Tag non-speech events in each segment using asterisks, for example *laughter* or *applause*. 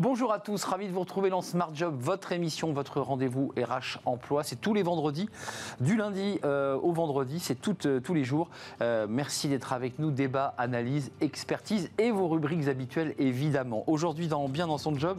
Bonjour à tous, ravi de vous retrouver dans Smart Job, votre émission, votre rendez-vous RH Emploi. C'est tous les vendredis, du lundi euh, au vendredi, c'est euh, tous les jours. Euh, merci d'être avec nous, débat, analyse, expertise et vos rubriques habituelles évidemment. Aujourd'hui, dans Bien dans son job,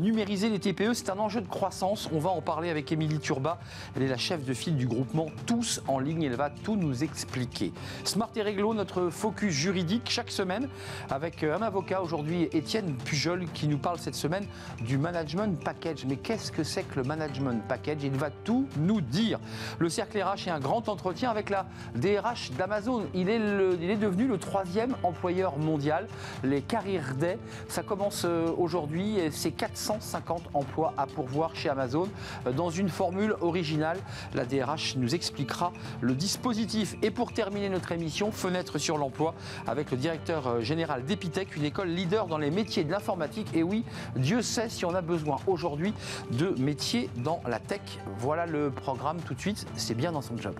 numériser les TPE, c'est un enjeu de croissance. On va en parler avec Émilie Turba. Elle est la chef de file du groupement Tous en ligne. Elle va tout nous expliquer. Smart et Réglo, notre focus juridique chaque semaine avec un avocat aujourd'hui, Étienne Pujol, qui nous parle cette semaine du management package. Mais qu'est-ce que c'est que le management package? Il va tout nous dire. Le cercle RH est un grand entretien avec la DRH d'Amazon. Il, est il est devenu le troisième employeur mondial. Les Career Day, ça commence euh, aujourd'hui. C'est 450 emplois à pourvoir chez Amazon euh, dans une formule originale. La DRH nous expliquera le dispositif. Et pour terminer notre émission, fenêtre sur l'emploi avec le directeur euh, général d'Epitech, une école leader dans les métiers de l'informatique. Et oui, Dieu sait si on a besoin aujourd'hui de métiers dans la tech. Voilà le programme tout de suite, c'est bien dans son job.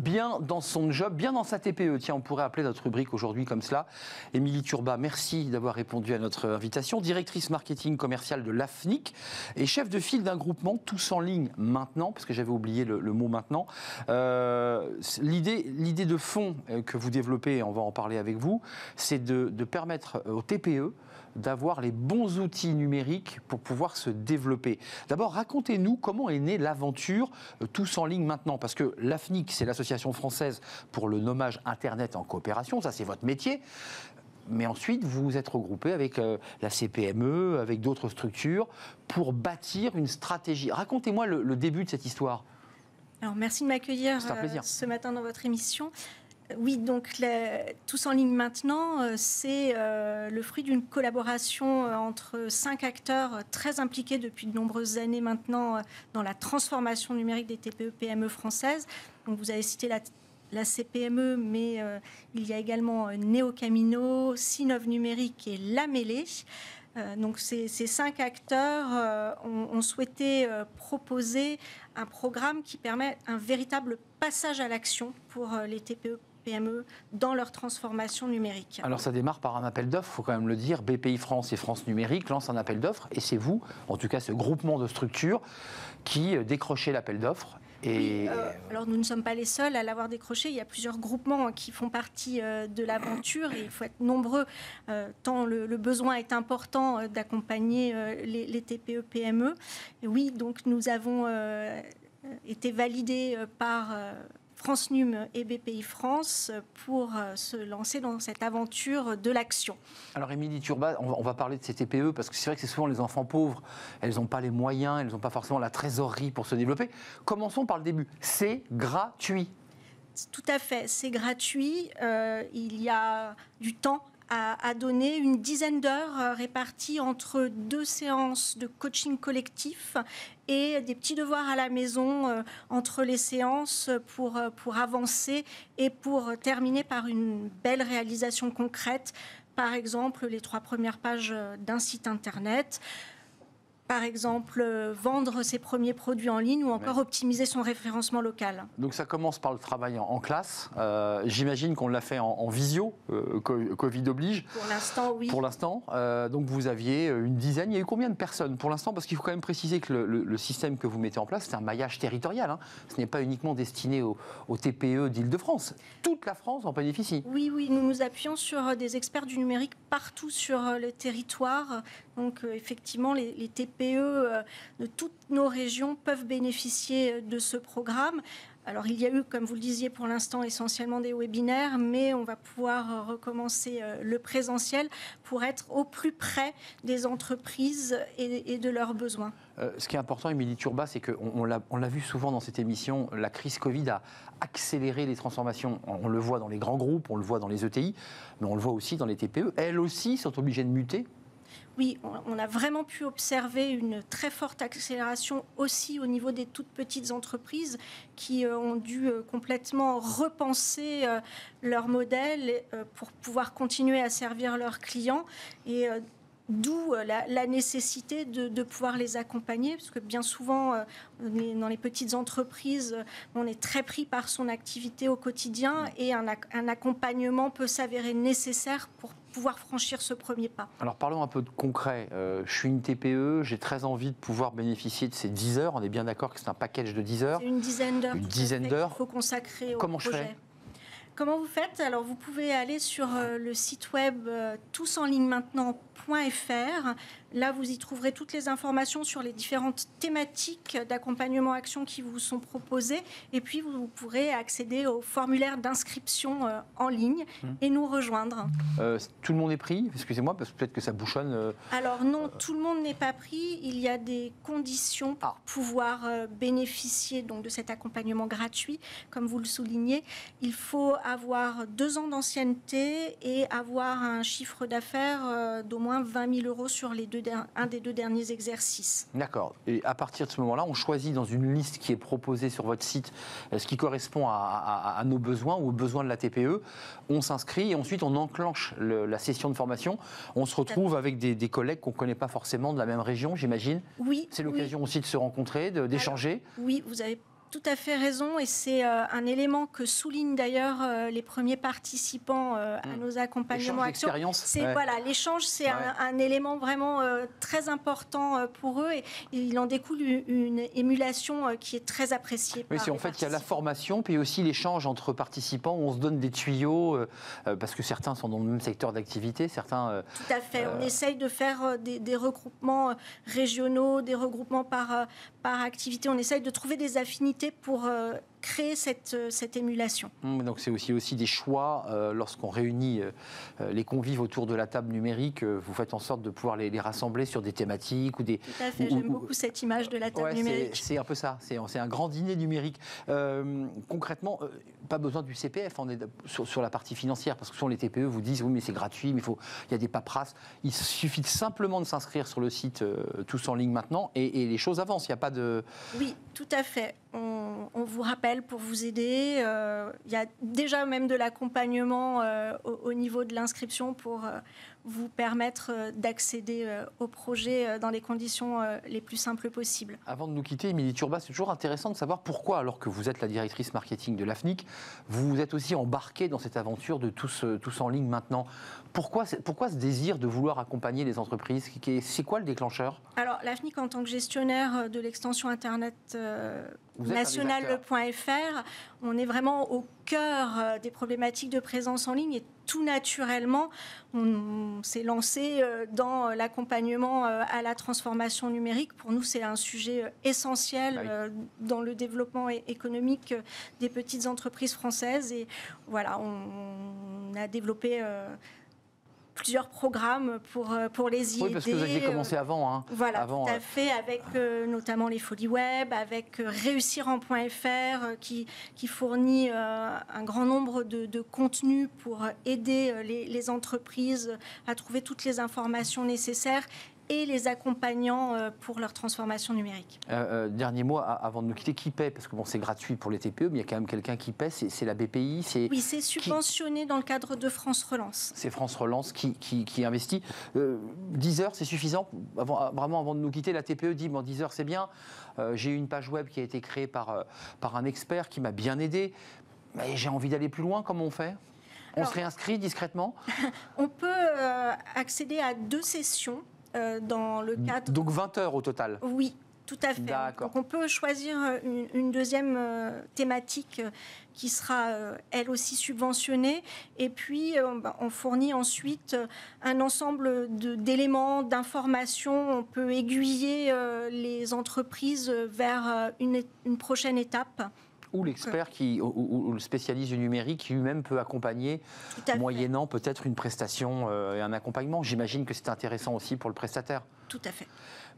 Bien dans son job, bien dans sa TPE. Tiens, on pourrait appeler notre rubrique aujourd'hui comme cela. Émilie Turba, merci d'avoir répondu à notre invitation. Directrice marketing commerciale de l'AFNIC et chef de file d'un groupement tous en ligne maintenant, parce que j'avais oublié le, mot maintenant. Euh, l'idée, de fond euh, que vous développez, on va en parler avec vous, c'est de, de permettre aux TPE d'avoir les bons outils numériques pour pouvoir se développer. D'abord, racontez-nous comment est née l'aventure euh, Tous en ligne maintenant, parce que l'AFNIC, c'est l'Association française pour le nommage Internet en coopération, ça c'est votre métier. Mais ensuite, vous vous êtes regroupé avec euh, la CPME, avec d'autres structures, pour bâtir une stratégie. Racontez-moi le, début de cette histoire. Alors, merci de m'accueillir euh, ce matin dans votre émission. Oui, donc Tous en ligne maintenant, euh, c'est euh, le fruit d'une collaboration euh, entre cinq acteurs très impliqués depuis de nombreuses années maintenant dans la transformation numérique des TPE-PME e françaises. Donc vous avez cité la, CPME, mais il y a également Neocamino, Sinov Numérique et La Mêlée. donc ces, cinq acteurs ont, souhaité proposer un programme qui permet un véritable passage à l'action pour les TPE PME dans leur transformation numérique. Alors ça démarre par un appel d'offres, il faut quand même le dire. BPI France et France Numérique lancent un appel d'offres et c'est vous, en tout cas ce groupement de structures, qui euh, décrochez l'appel d'offres et... Euh, alors nous ne sommes pas les seuls à l'avoir décroché. Il y a plusieurs groupements hein, qui font partie euh, de l'aventure et il faut être nombreux tant le, besoin est important d'accompagner les, TPE PME. Et oui, donc nous avons été validés par France Num et BPI France pour euh, se lancer dans cette aventure de l'action. Alors Émilie Turba, on va parler de ces TPE parce que c'est vrai que c'est souvent les enfants pauvres, elles n'ont pas les moyens, elles n'ont pas forcément la trésorerie pour se développer. Commençons par le début. C'est gratuit. Tout à fait, c'est gratuit. Euh, il y a du temps à, donner une dizaine d'heures euh, réparties entre deux séances de coaching collectif et des petits devoirs à la maison euh, entre les séances pour, euh, pour avancer et pour terminer par une belle réalisation concrète. Par exemple, les trois premières pages d'un site internet, par exemple, euh, vendre ses premiers produits en ligne ou encore optimiser son référencement local. Donc ça commence par le travail en, classe. Euh, j'imagine qu'on l'a fait en, visio, euh, Covid oblige. Pour l'instant, oui. Pour l'instant. donc vous aviez une dizaine. Il y a eu combien de personnes pour l'instant? Parce qu'il faut quand même préciser que le, système que vous mettez en place, c'est un maillage territorial. Hein. Ce n'est pas uniquement destiné aux, TPE d'Île-de-France. Toute la France en bénéficie. Oui, oui. Nous nous appuyons sur des experts du numérique partout sur le territoire. Donc effectivement, les, les TPE euh, de toutes nos régions peuvent bénéficier de ce programme. Alors il y a eu, comme vous le disiez, pour l'instant essentiellement des webinaires, mais on va pouvoir euh, recommencer euh, le présentiel pour être au plus près des entreprises et, de leurs besoins. ce qui est important, Émilie Turba, c'est qu'on on, l'a vu souvent dans cette émission, la crise Covid a accéléré les transformations. On le voit dans les grands groupes, on le voit dans les ETI, mais on le voit aussi dans les TPE. Elles aussi sont obligées de muter oui, on a vraiment pu observer une très forte accélération aussi au niveau des toutes petites entreprises qui euh, ont dû euh, complètement repenser euh, leur modèle pour pouvoir continuer à servir leurs clients. Et D'où la, nécessité de, pouvoir les accompagner, parce que bien souvent, dans les petites entreprises, on est très pris par son activité au quotidien et un, un accompagnement peut s'avérer nécessaire pour pouvoir franchir ce premier pas. Alors parlons un peu de concret. Euh, je suis une TPE, j'ai très envie de pouvoir bénéficier de ces 10 heures. On est bien d'accord que c'est un package de 10 heures. C'est une dizaine d'heures. Une dizaine d'heures. Il faut consacrer au Comment projet. je fais? Comment vous faites? Alors vous pouvez aller sur euh, le site web euh, tousenligne-maintenant.fr. Là, vous y trouverez toutes les informations sur les différentes thématiques d'accompagnement action qui vous sont proposées. Et puis, vous pourrez accéder au formulaire d'inscription euh, en ligne mmh. et nous rejoindre. Euh, tout le monde est pris? Excusez-moi, parce que peut-être que ça bouchonne. Euh, Alors non, tout le monde n'est pas pris. Il y a des conditions pour ah. pouvoir bénéficier donc, de cet accompagnement gratuit. Comme vous le soulignez, il faut avoir deux ans d'ancienneté et avoir un chiffre d'affaires d'au moins 20 000 euros sur les deux un des deux derniers exercices. D'accord. Et à partir de ce moment-là, on choisit dans une liste qui est proposée sur votre site euh, ce qui correspond à, nos besoins ou aux besoins de la TPE. On s'inscrit et ensuite on enclenche la session de formation. On se retrouve avec des, collègues qu'on ne connaît pas forcément de la même région, j'imagine. Oui. C'est l'occasion aussi de se rencontrer, d'échanger. Oui, vous avez tout à fait raison et c'est euh, un élément que soulignent d'ailleurs euh, les premiers participants euh, à hmm. nos accompagnements actions. C'est voilà, l'échange, c'est un, élément vraiment très important pour eux et, il en découle une, émulation qui est très appréciée. Oui, c'est en fait il y a la formation puis aussi l'échange entre participants où on se donne des tuyaux parce que certains sont dans le même secteur d'activité, certains. Tout à fait. On essaye de faire des, des, regroupements régionaux, des regroupements par par activité. On essaye de trouver des affinités pour euh, créer cette, euh, cette émulation. Mmh, donc c'est aussi, aussi des choix euh, lorsqu'on réunit les convives autour de la table numérique. vous faites en sorte de pouvoir les, rassembler sur des thématiques ou des. Tout à fait. J'aime beaucoup cette image de la table numérique. C'est un peu ça. C'est un grand dîner numérique. concrètement, pas besoin du CPF. On est sur, la partie financière parce que souvent les TPE vous disent oui mais c'est gratuit, mais il faut il y a des paperasses. Il suffit simplement de s'inscrire sur le site tous en ligne maintenant et, et les choses avancent. Il n'y a pas de. Oui, tout à fait. On, vous rappelle pour vous aider. Euh, il y a déjà même de l'accompagnement euh, au, niveau de l'inscription pour euh, vous permettre d'accéder au projet dans les conditions les plus simples possibles. Avant de nous quitter, Émilie Turba, c'est toujours intéressant de savoir pourquoi, alors que vous êtes la directrice marketing de l'AFNIC, vous vous êtes aussi embarquée dans cette aventure de tous, tous en ligne maintenant. Pourquoi, pourquoi ce désir de vouloir accompagner les entreprises C'est quoi le déclencheur? Alors, l'AFNIC, en tant que gestionnaire de l'extension Internet euh, nationale.fr, on est vraiment au cœur euh, des problématiques de présence en ligne et tout naturellement, on, s'est lancé euh, dans l'accompagnement à la transformation numérique. Pour nous, c'est un sujet essentiel bah dans le développement économique des petites entreprises françaises. Et voilà, on, a développé plusieurs programmes pour, euh, pour les y oui, parce que vous aviez commencé avant. Hein. Voilà, avant, tout à euh, fait, avec euh, notamment les Folies Web, avec Réussir en .fr, qui, qui fournit un grand nombre de, de contenus pour aider les, les entreprises à trouver toutes les informations nécessaires et les accompagnants euh, pour leur transformation numérique. Euh, euh, dernier mot avant de nous quitter, qui paie? Parce que bon, c'est gratuit pour les TPE, mais il y a quand même quelqu'un qui paie, c'est la BPI. Oui, c'est subventionné dans le cadre de France Relance. C'est France Relance qui, qui, investit. 10 heures, c'est suffisant? Avant, Vraiment, avant de nous quitter, la TPE dit bon, 10 heures, c'est bien. J'ai eu une page web qui a été créée par, par un expert qui m'a bien aidé. Mais j'ai envie d'aller plus loin, comment on fait? On se réinscrit discrètement? *laughs* On peut accéder à deux sessions euh, dans le cadre. Donc 20 heures au total Oui, tout à fait. Donc on peut choisir une, deuxième euh, thématique euh, qui sera elle aussi subventionnée. Et puis bah, on fournit ensuite un ensemble d'éléments, d'informations. On peut aiguiller les entreprises vers une, une prochaine étape ou l'expert qui, ou, le spécialiste du numérique qui lui-même peut accompagner, moyennant peut-être une prestation euh, et un accompagnement. J'imagine que c'est intéressant aussi pour le prestataire. Tout à fait.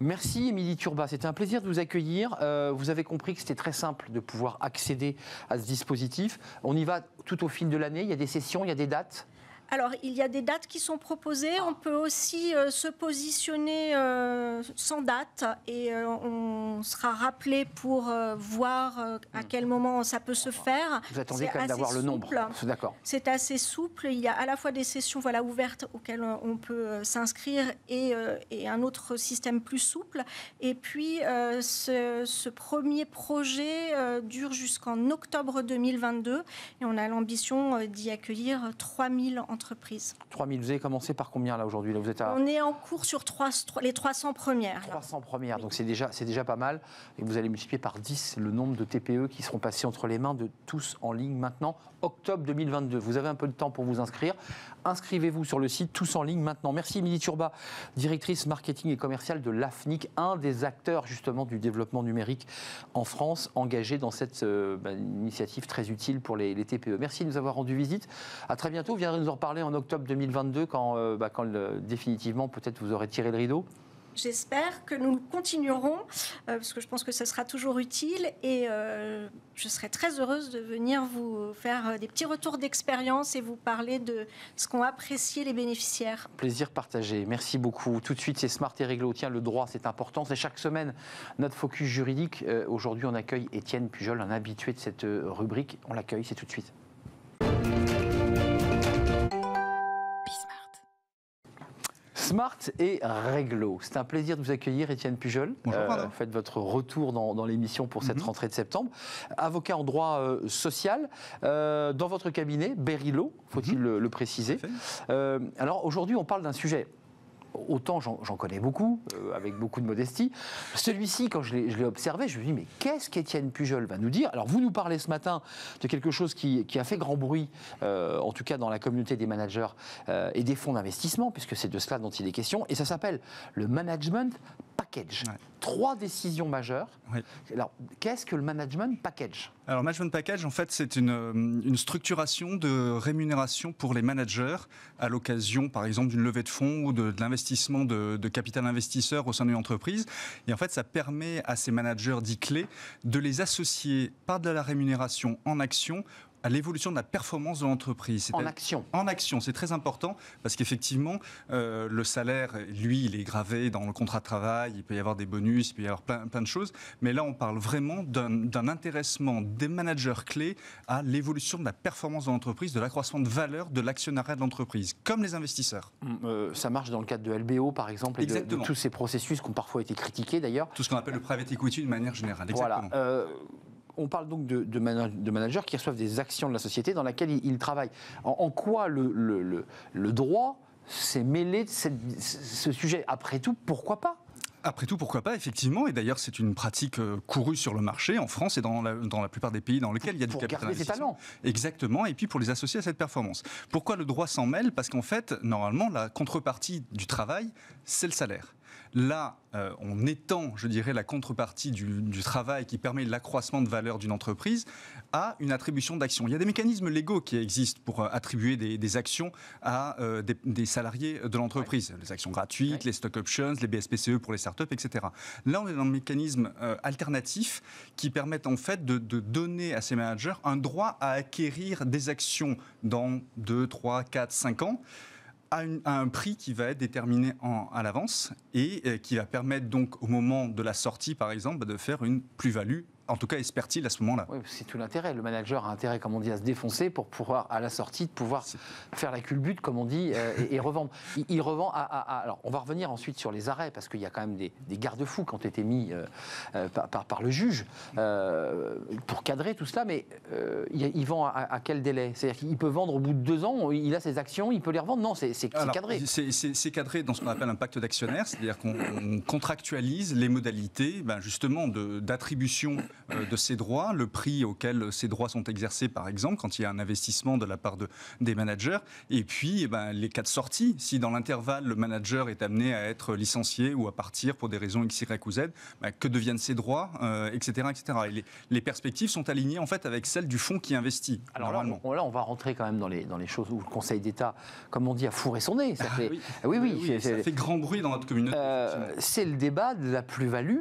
Merci Émilie Turba, c'était un plaisir de vous accueillir. Euh, vous avez compris que c'était très simple de pouvoir accéder à ce dispositif. On y va tout au fil de l'année, il y a des sessions, il y a des dates alors, il y a des dates qui sont proposées. On peut aussi euh, se positionner euh, sans date et euh, on sera rappelé pour voir à hmm. quel moment ça peut se faire. Vous attendez quand même d'avoir le nombre. D'accord. C'est assez souple. Il y a à la fois des sessions voilà, ouvertes auxquelles on peut s'inscrire et, et, un autre système plus souple. Et puis, ce, ce, premier projet dure jusqu'en octobre 2022 et on a l'ambition d'y accueillir 3000 entreprises 3000, vous avez commencé par combien là aujourd'hui vous êtes On est en cours sur les 300 premières. 300 premières, donc c'est déjà, déjà pas mal. Et vous allez multiplier par 10 le nombre de TPE qui seront passés entre les mains de tous en ligne maintenant, octobre 2022. Vous avez un peu de temps pour vous inscrire. Inscrivez-vous sur le site Tous en ligne maintenant. Merci Émilie Turba, directrice marketing et commerciale de l'AFNIC, un des acteurs justement du développement numérique en France, engagé dans cette euh, bah, initiative très utile pour les, TPE. Merci de nous avoir rendu visite. À très bientôt. Vous viendrez nous en reparler en octobre 2022 quand, euh, bah, quand définitivement peut-être vous aurez tiré le rideau. J'espère que nous continuerons, euh, parce que je pense que ce sera toujours utile, et euh, je serai très heureuse de venir vous faire des petits retours d'expérience et vous parler de ce qu'ont apprécié les bénéficiaires. Plaisir partagé, merci beaucoup. Tout de suite, c'est Smart et Réglo. Tiens, le droit, c'est important. C'est chaque semaine notre focus juridique. Aujourd'hui, on accueille Étienne Pujol, un habitué de cette rubrique. On l'accueille, c'est tout de suite. Smart et Réglo. C'est un plaisir de vous accueillir, Étienne Pujol. Bonjour. Euh, faites votre retour dans, l'émission pour cette mhm. rentrée de septembre. Avocat en droit euh, social, euh, dans votre cabinet, Berilo, faut-il mhm. le, préciser. alors aujourd'hui, on parle d'un sujet autant j'en connais beaucoup, euh, avec beaucoup de modestie. Celui-ci, quand je l'ai observé, je me dis, mais qu'est-ce qu'Étienne Pujol va nous dire? Alors, vous nous parlez ce matin de quelque chose qui, a fait grand bruit, euh, en tout cas dans la communauté des managers euh, et des fonds d'investissement, puisque c'est de cela dont il est question, et ça s'appelle le management package. Trois décisions majeures. Alors, qu'est-ce que le management package? Alors, management package, en fait, c'est une, une, structuration de rémunération pour les managers à l'occasion, par exemple, d'une levée de fonds ou de, de l'investissement de, de, capital investisseur au sein d'une entreprise. Et en fait, ça permet à ces managers dits clés de les associer par de la rémunération en action à l'évolution de la performance de l'entreprise. En action. En action, c'est très important parce qu'effectivement, euh, le salaire, lui, il est gravé dans le contrat de travail, il peut y avoir des bonus, il peut y avoir plein, plein de choses, mais là, on parle vraiment d'un intéressement des managers clés à l'évolution de la performance de l'entreprise, de l'accroissement de valeur de l'actionnariat de l'entreprise, comme les investisseurs. Hum, euh, ça marche dans le cadre de LBO, par exemple, et de, tous ces processus qui ont parfois été critiqués, d'ailleurs. Tout ce qu'on appelle le private equity de manière générale. Exactement. Voilà. Euh, on parle donc de, managers qui reçoivent des actions de la société dans laquelle ils, travaillent. En, quoi le, droit s'est mêlé de ce sujet? Après tout, pourquoi pas? Après tout, pourquoi pas, effectivement. Et d'ailleurs, c'est une pratique euh, courue sur le marché en France et dans la, plupart des pays dans lesquels il y a du capital investissement. Exactement. Et puis pour les associer à cette performance. Pourquoi le droit s'en mêle? Parce qu'en fait, normalement, la contrepartie du travail, c'est le salaire. Là, euh, on étend, je dirais, la contrepartie du, travail qui permet l'accroissement de valeur d'une entreprise à une attribution d'actions. Il y a des mécanismes légaux qui existent pour euh, attribuer des, actions à euh, des, salariés de l'entreprise. Les actions gratuites, les stock options, les BSPCE pour les startups, etc. Là, on est dans un mécanisme alternatif qui permet en fait de, donner à ces managers un droit à acquérir des actions dans 2, 3, 4, 5 ans à, un prix qui va être déterminé à l'avance et euh, qui va permettre donc au moment de la sortie, par exemple, de faire une plus-value en tout cas espère-t-il à ce moment-là. Oui, c'est tout l'intérêt. Le manager a intérêt, comme on dit, à se défoncer pour pouvoir, à la sortie, de pouvoir faire la culbute, comme on dit, euh, et, revendre. *laughs* Il, revend à, Alors, on va revenir ensuite sur les arrêts, parce qu'il y a quand même des, garde-fous qui ont été mis euh, euh, par, par, le juge pour cadrer tout cela, mais il, vend à, quel délai? C'est-à-dire qu'il peut vendre au bout de deux ans, il a ses actions, il peut les revendre? Non, c'est cadré. C'est cadré dans ce qu'on appelle un pacte d'actionnaire, c'est-à-dire qu'on contractualise les modalités, ben, justement, d'attribution de ces droits, le prix auquel ces droits sont exercés, par exemple, quand il y a un investissement de la part de, des managers, et puis eh ben, les cas de sortie. Si dans l'intervalle, le manager est amené à être licencié ou à partir pour des raisons X, Y ou Z, ben, que deviennent ces droits, etc. Euh, etc. Et les, perspectives sont alignées en fait avec celles du fonds qui investit. Alors normalement. Là, on, va rentrer quand même dans les, dans les choses où le Conseil d'État, comme on dit, a fourré son nez. Ça ah fait, oui. oui, ça fait grand bruit dans notre communauté. Euh, c'est le débat de la plus-value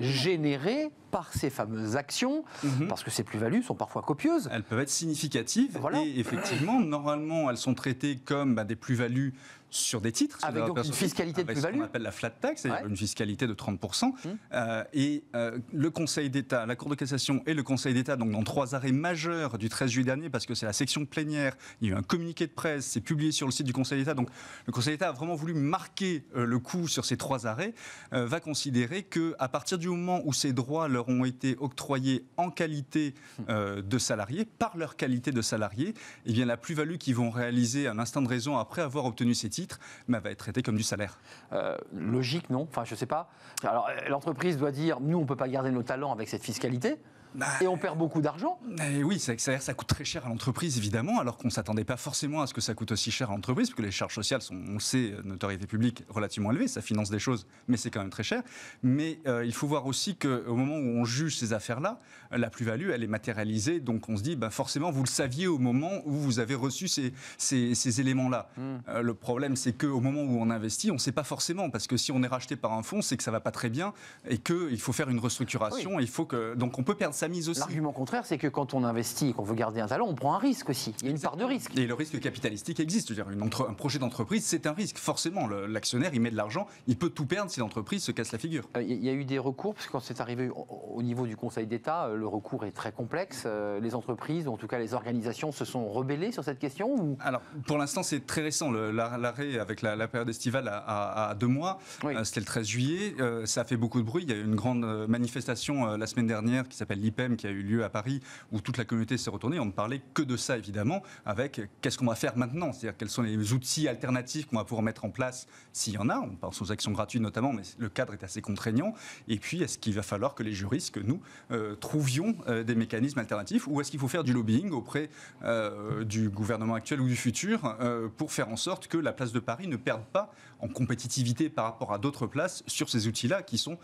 générée par ces fameuses actions, mhm. parce que ces plus-values sont parfois copieuses. Elles peuvent être significatives. Et effectivement, normalement, elles sont traitées comme bah, des plus-values sur des titres. Avec donc une fiscalité de plus-value. Ce qu'on appelle la flat tax, c'est-à-dire une fiscalité de 30%. Mmh. Euh, et euh, le Conseil d'État, la Cour de cassation et le Conseil d'État, donc dans trois arrêts majeurs du 13 juillet dernier, parce que c'est la section plénière, il y a eu un communiqué de presse, c'est publié sur le site du Conseil d'État. Donc le Conseil d'État a vraiment voulu marquer euh, le coup sur ces trois arrêts, va considérer qu'à partir du moment où ces droits leur ont été octroyés en qualité mmh. de salariés, par leur qualité de salariés, eh bien la plus-value qu'ils vont réaliser un instant de raison après avoir obtenu ces titres, mais va être traité comme du salaire. Euh, logique, non? Enfin, je ne sais pas. Alors, l'entreprise doit dire, nous, on ne peut pas garder nos talents avec cette fiscalité. Bah, et on perd beaucoup d'argent Oui, ça, ça, coûte très cher à l'entreprise, évidemment, alors qu'on ne s'attendait pas forcément à ce que ça coûte aussi cher à l'entreprise, parce que les charges sociales sont, on le sait, notoriété publique, relativement élevées, ça finance des choses, mais c'est quand même très cher. Mais euh, il faut voir aussi qu'au moment où on juge ces affaires-là, la plus-value, elle est matérialisée, donc on se dit, bah, forcément, vous le saviez au moment où vous avez reçu ces, ces, éléments-là. Hmm. Euh, le problème, c'est qu'au moment où on investit, on ne sait pas forcément, parce que si on est racheté par un fonds, c'est que ça ne va pas très bien, et qu'il faut faire une restructuration, il faut que... Donc on peut perdre mise aussi. L'argument contraire, c'est que quand on investit et qu'on veut garder un talent, on prend un risque aussi. Il y a une part de risque. Et le risque capitalistique existe. dire, une un projet d'entreprise, c'est un risque. Forcément, l'actionnaire, il met de l'argent, il peut tout perdre si l'entreprise se casse la figure. Euh, il y a eu des recours, parce que quand c'est arrivé au niveau du Conseil d'État, euh, le recours est très complexe. Euh, les entreprises, ou en tout cas les organisations, se sont rebellées sur cette question Alors, pour l'instant, c'est très récent. L'arrêt avec la, période estivale à, deux mois, c'était le 13 juillet. ça a fait beaucoup de bruit. Il y a eu une grande manifestation la semaine dernière qui s'appelle qui a eu lieu à Paris, où toute la communauté s'est retournée. On ne parlait que de ça, évidemment, avec qu'est-ce qu'on va faire maintenant? C'est-à-dire quels sont les outils alternatifs qu'on va pouvoir mettre en place s'il y en a? On pense aux actions gratuites notamment, mais le cadre est assez contraignant. Et puis, est-ce qu'il va falloir que les juristes, que nous, euh, trouvions euh, des mécanismes alternatifs? Ou est-ce qu'il faut faire du lobbying auprès euh, du gouvernement actuel ou du futur pour faire en sorte que la place de Paris ne perde pas en compétitivité par rapport à d'autres places sur ces outils-là qui sont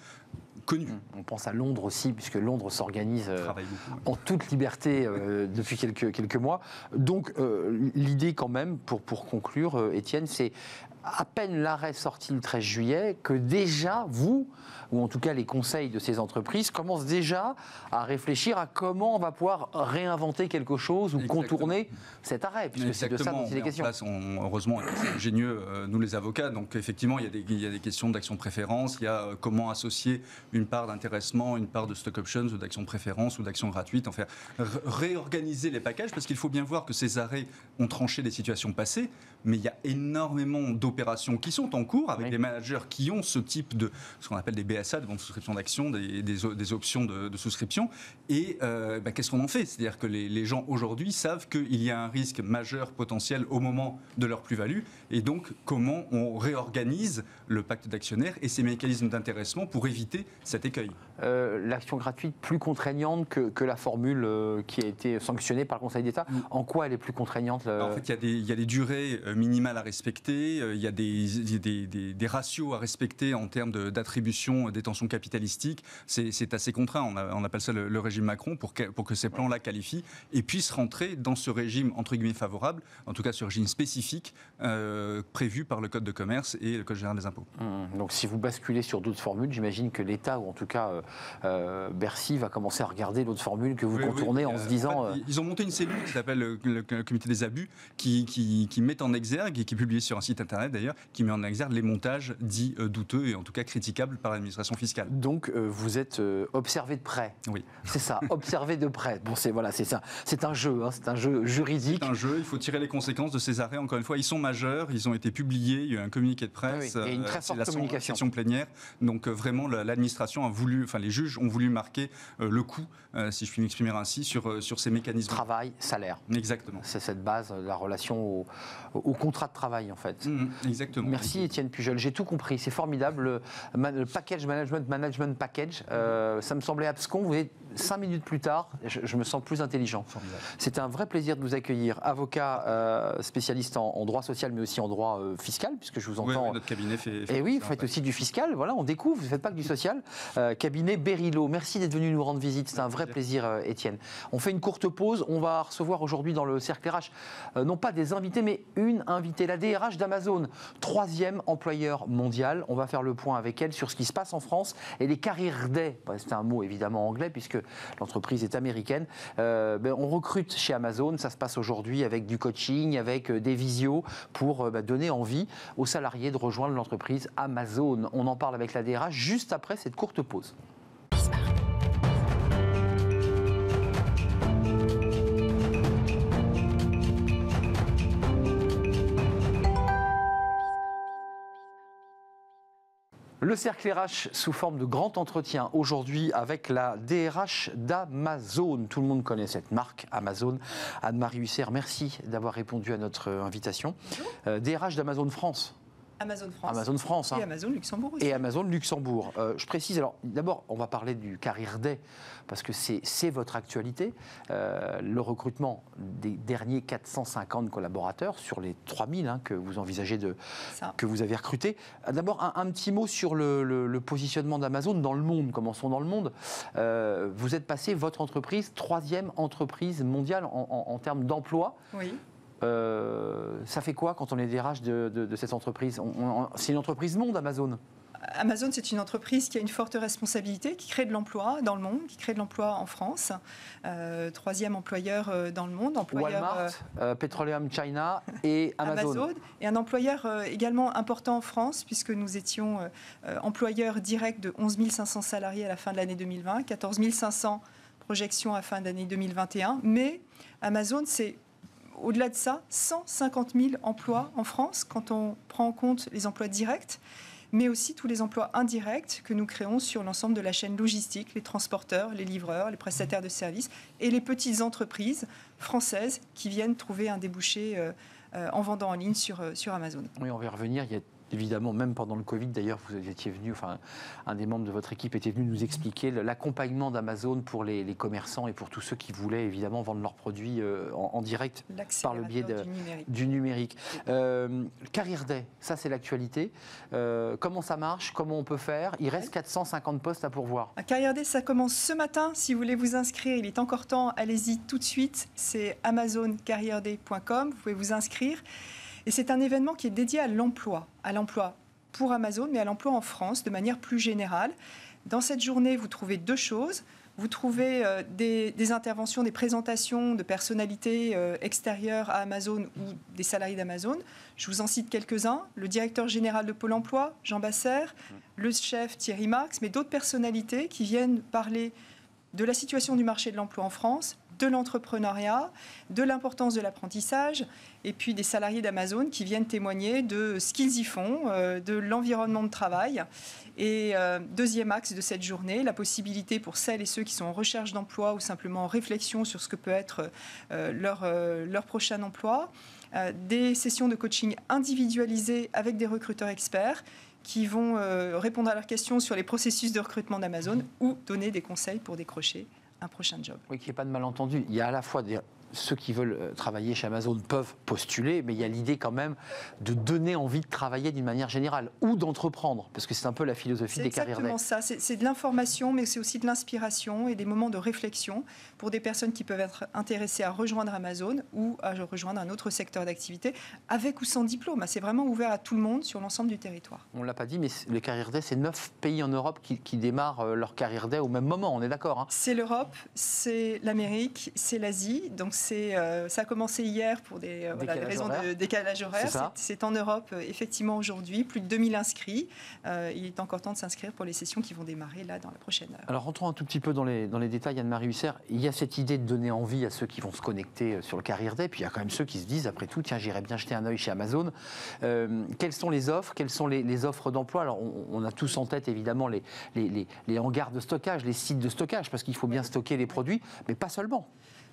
Mmh. On pense à Londres aussi, puisque Londres s'organise euh, en toute liberté euh, *laughs* depuis quelques, quelques mois. Donc euh, l'idée quand même, pour, pour conclure, Étienne, c'est à peine l'arrêt sorti le 13 juillet que déjà, vous, ou en tout cas les conseils de ces entreprises, commencent déjà à réfléchir à comment on va pouvoir réinventer quelque chose ou contourner cet arrêt, puisque c'est de ça dont il est question. heureusement, c'est ingénieux, euh, nous les avocats, donc effectivement, il y a des, il y a des questions d'action préférence, il y a euh, comment associer une part d'intéressement, une part de stock options ou d'action préférence ou d'action gratuite, enfin, réorganiser les packages, parce qu'il faut bien voir que ces arrêts ont tranché des situations passées, mais il y a énormément d'opérations qui sont en cours avec des managers qui ont ce type de, ce qu'on appelle des BSA, des bons de souscription d'actions, des, des, options de, souscription. Et euh, bah, qu'est-ce qu'on en fait? C'est-à-dire que les, les gens aujourd'hui savent qu'il y a un risque majeur potentiel au moment de leur plus-value. Et donc, comment on réorganise le pacte d'actionnaires et ses mécanismes d'intéressement pour éviter cet écueil? Euh, L'action gratuite plus contraignante que, la formule euh, qui a été sanctionnée par le Conseil d'État mm. En quoi elle est plus contraignante En fait, il y, y, a des durées minimales à respecter, il y a des, des, des, ratios à respecter en termes d'attribution des tensions capitalistiques. C'est assez contraint. On, on, appelle ça le, régime Macron pour que, pour que ces plans-là qualifient et puissent rentrer dans ce régime entre guillemets favorable, en tout cas ce régime spécifique euh, prévu par le Code de commerce et le Code général des impôts. Mmh. Donc si vous basculez sur d'autres formules, j'imagine que l'État, ou en tout cas euh, euh, Bercy, va commencer à regarder l'autre formule que vous contournez en se disant... ils ont monté une cellule qui s'appelle le, comité des abus, qui, qui, qui, met en exergue, et qui est publié sur un site internet d'ailleurs, qui met en exergue les montages dits douteux et en tout cas critiquables par l'administration fiscale. Donc vous êtes observé de près. Oui. C'est ça, observé de près. Bon, c'est voilà, c'est ça. C'est un jeu, hein, c'est un jeu juridique. C'est un jeu. Il faut tirer les conséquences de ces arrêts. Encore une fois, ils sont majeurs. Ils ont été publiés. Il y a eu un communiqué de presse. Oui, une très euh, forte la communication. plénière. Donc euh, vraiment, l'administration a voulu, enfin les juges ont voulu marquer euh, le coup, si je puis m'exprimer ainsi, sur sur ces mécanismes. Travail, salaire. Exactement. C'est cette base, la relation au, contrat de travail en fait. Mmh, exactement. Merci Étienne Pujol. J'ai tout compris. C'est formidable. Le, package management, management package. ça me semblait abscon. Vous êtes cinq minutes plus tard, je, me sens plus intelligent. C'est un vrai plaisir de vous accueillir, avocat euh, spécialiste en, droit social, mais aussi en droit euh, fiscal, puisque je vous entends. Oui, notre cabinet fait. et eh oui, vous faites aussi du fiscal. Voilà, on découvre. Vous ne faites pas que du social. Euh, cabinet Berilo. Merci d'être venu nous rendre visite. C'est un vrai plaisir, Étienne. On fait une courte pause. On va recevoir aujourd'hui dans le cercle RH, non pas des invités, mais une invitée, la DRH d'Amazon, troisième employeur mondial. On va faire le point avec elle sur ce qui se passe en France et les carrières day. C'est un mot évidemment anglais puisque l'entreprise est américaine. Euh, ben, on recrute chez Amazon, ça se passe aujourd'hui avec du coaching, avec euh, des visios pour euh, ben, donner envie aux salariés de rejoindre l'entreprise Amazon. On en parle avec la DRH juste après cette courte pause. Le cercle RH sous forme de grand entretien aujourd'hui avec la DRH d'Amazon. Tout le monde connaît cette marque Amazon. Anne-Marie Husser, merci d'avoir répondu à notre invitation. DRH euh, d'Amazon France. Amazon France. Amazon France. Hein. Et Amazon Luxembourg aussi. Et Amazon Luxembourg. Euh, je précise, alors d'abord, on va parler du Carrière Day, parce que c'est votre actualité. Euh, le recrutement des derniers 450 collaborateurs sur les 3000 hein, que vous envisagez de. que vous avez recrutés. Euh, d'abord, un, petit mot sur le, positionnement d'Amazon dans le monde. Commençons dans le monde. vous êtes passé, votre entreprise, troisième entreprise mondiale en, en termes d'emploi. Oui. Euh, ça fait quoi quand on est DRH de, cette entreprise C'est une entreprise monde, Amazon Amazon, c'est une entreprise qui a une forte responsabilité, qui crée de l'emploi dans le monde, qui crée de l'emploi en France. Euh, troisième employeur euh, dans le monde. Employeur, Walmart, Petroleum China et *laughs* Amazon. Amazon. Et un employeur également important en France, puisque nous étions employeur direct de 11 500 salariés à la fin de l'année 2020, 14 500 projections à la fin de l'année 2021. Mais Amazon, c'est au-delà de ça, 150 000 emplois en France quand on prend en compte les emplois directs, mais aussi tous les emplois indirects que nous créons sur l'ensemble de la chaîne logistique, les transporteurs, les livreurs, les prestataires de services et les petites entreprises françaises qui viennent trouver un débouché euh, euh, en vendant en ligne sur, euh, Amazon. On va revenir. Évidemment, même pendant le Covid, d'ailleurs, vous étiez venu, enfin, un des membres de votre équipe était venu nous expliquer l'accompagnement d'Amazon pour les, commerçants et pour tous ceux qui voulaient évidemment vendre leurs produits euh, en, direct par le biais du numérique. Euh, Carrière Day, ça c'est l'actualité. Euh, comment ça marche? Comment on peut faire? Il reste 450 postes à pourvoir. Carrière Day, ça commence ce matin. Si vous voulez vous inscrire, il est encore temps. Allez-y tout de suite. C'est amazoncarrièreday.com. Vous pouvez vous inscrire. Et c'est un événement qui est dédié à l'emploi, à l'emploi pour Amazon, mais à l'emploi en France de manière plus générale. Dans cette journée, vous trouvez deux choses. Vous trouvez euh, des, interventions, des présentations de personnalités euh, extérieures à Amazon ou des salariés d'Amazon. Je vous en cite quelques-uns. Le directeur général de Pôle Emploi, Jean Basser, le chef Thierry Marx, mais d'autres personnalités qui viennent parler de la situation du marché de l'emploi en France, de l'entrepreneuriat, de l'importance de l'apprentissage, et puis des salariés d'Amazon qui viennent témoigner de ce qu'ils y font, euh, de l'environnement de travail. Et euh, deuxième axe de cette journée, la possibilité pour celles et ceux qui sont en recherche d'emploi ou simplement en réflexion sur ce que peut être euh, leur, leur prochain emploi, des sessions de coaching individualisées avec des recruteurs experts qui vont répondre à leurs questions sur les processus de recrutement d'Amazon ou donner des conseils pour décrocher un prochain job. Oui, qu'il n'y ait pas de malentendu. Il y a à la fois des ceux qui veulent euh, travailler chez Amazon peuvent postuler, mais il y a l'idée quand même de donner envie de travailler d'une manière générale ou d'entreprendre, parce que c'est un peu la philosophie des carrières C'est exactement ça. C'est de l'information, mais c'est aussi de l'inspiration et des moments de réflexion pour des personnes qui peuvent être intéressées à rejoindre Amazon ou à rejoindre un autre secteur d'activité, avec ou sans diplôme. C'est vraiment ouvert à tout le monde sur l'ensemble du territoire. On ne l'a pas dit, mais les carrières day, c'est neuf pays en Europe qui, démarrent euh, leur carrière day au même moment. On est d'accord hein C'est l'Europe, c'est l'Amérique, c'est l'Asie. Donc euh, ça a commencé hier pour des, euh, raisons de décalage horaire. C'est en Europe, euh, effectivement, aujourd'hui, plus de 2000 inscrits. il est encore temps de s'inscrire pour les sessions qui vont démarrer là dans la prochaine heure. Alors rentrons un tout petit peu dans les, dans les détails, Anne-Marie Husser. Il y a cette idée de donner envie à ceux qui vont se connecter sur le Carrière Day, puis il y a quand même ceux qui se disent, après tout, tiens, j'irai bien jeter un œil chez Amazon. quelles sont les offres? Quelles sont les, offres d'emploi? Alors on, a tous en tête, évidemment, les hangars de stockage, les sites de stockage, parce qu'il faut bien stocker les produits, mais pas seulement.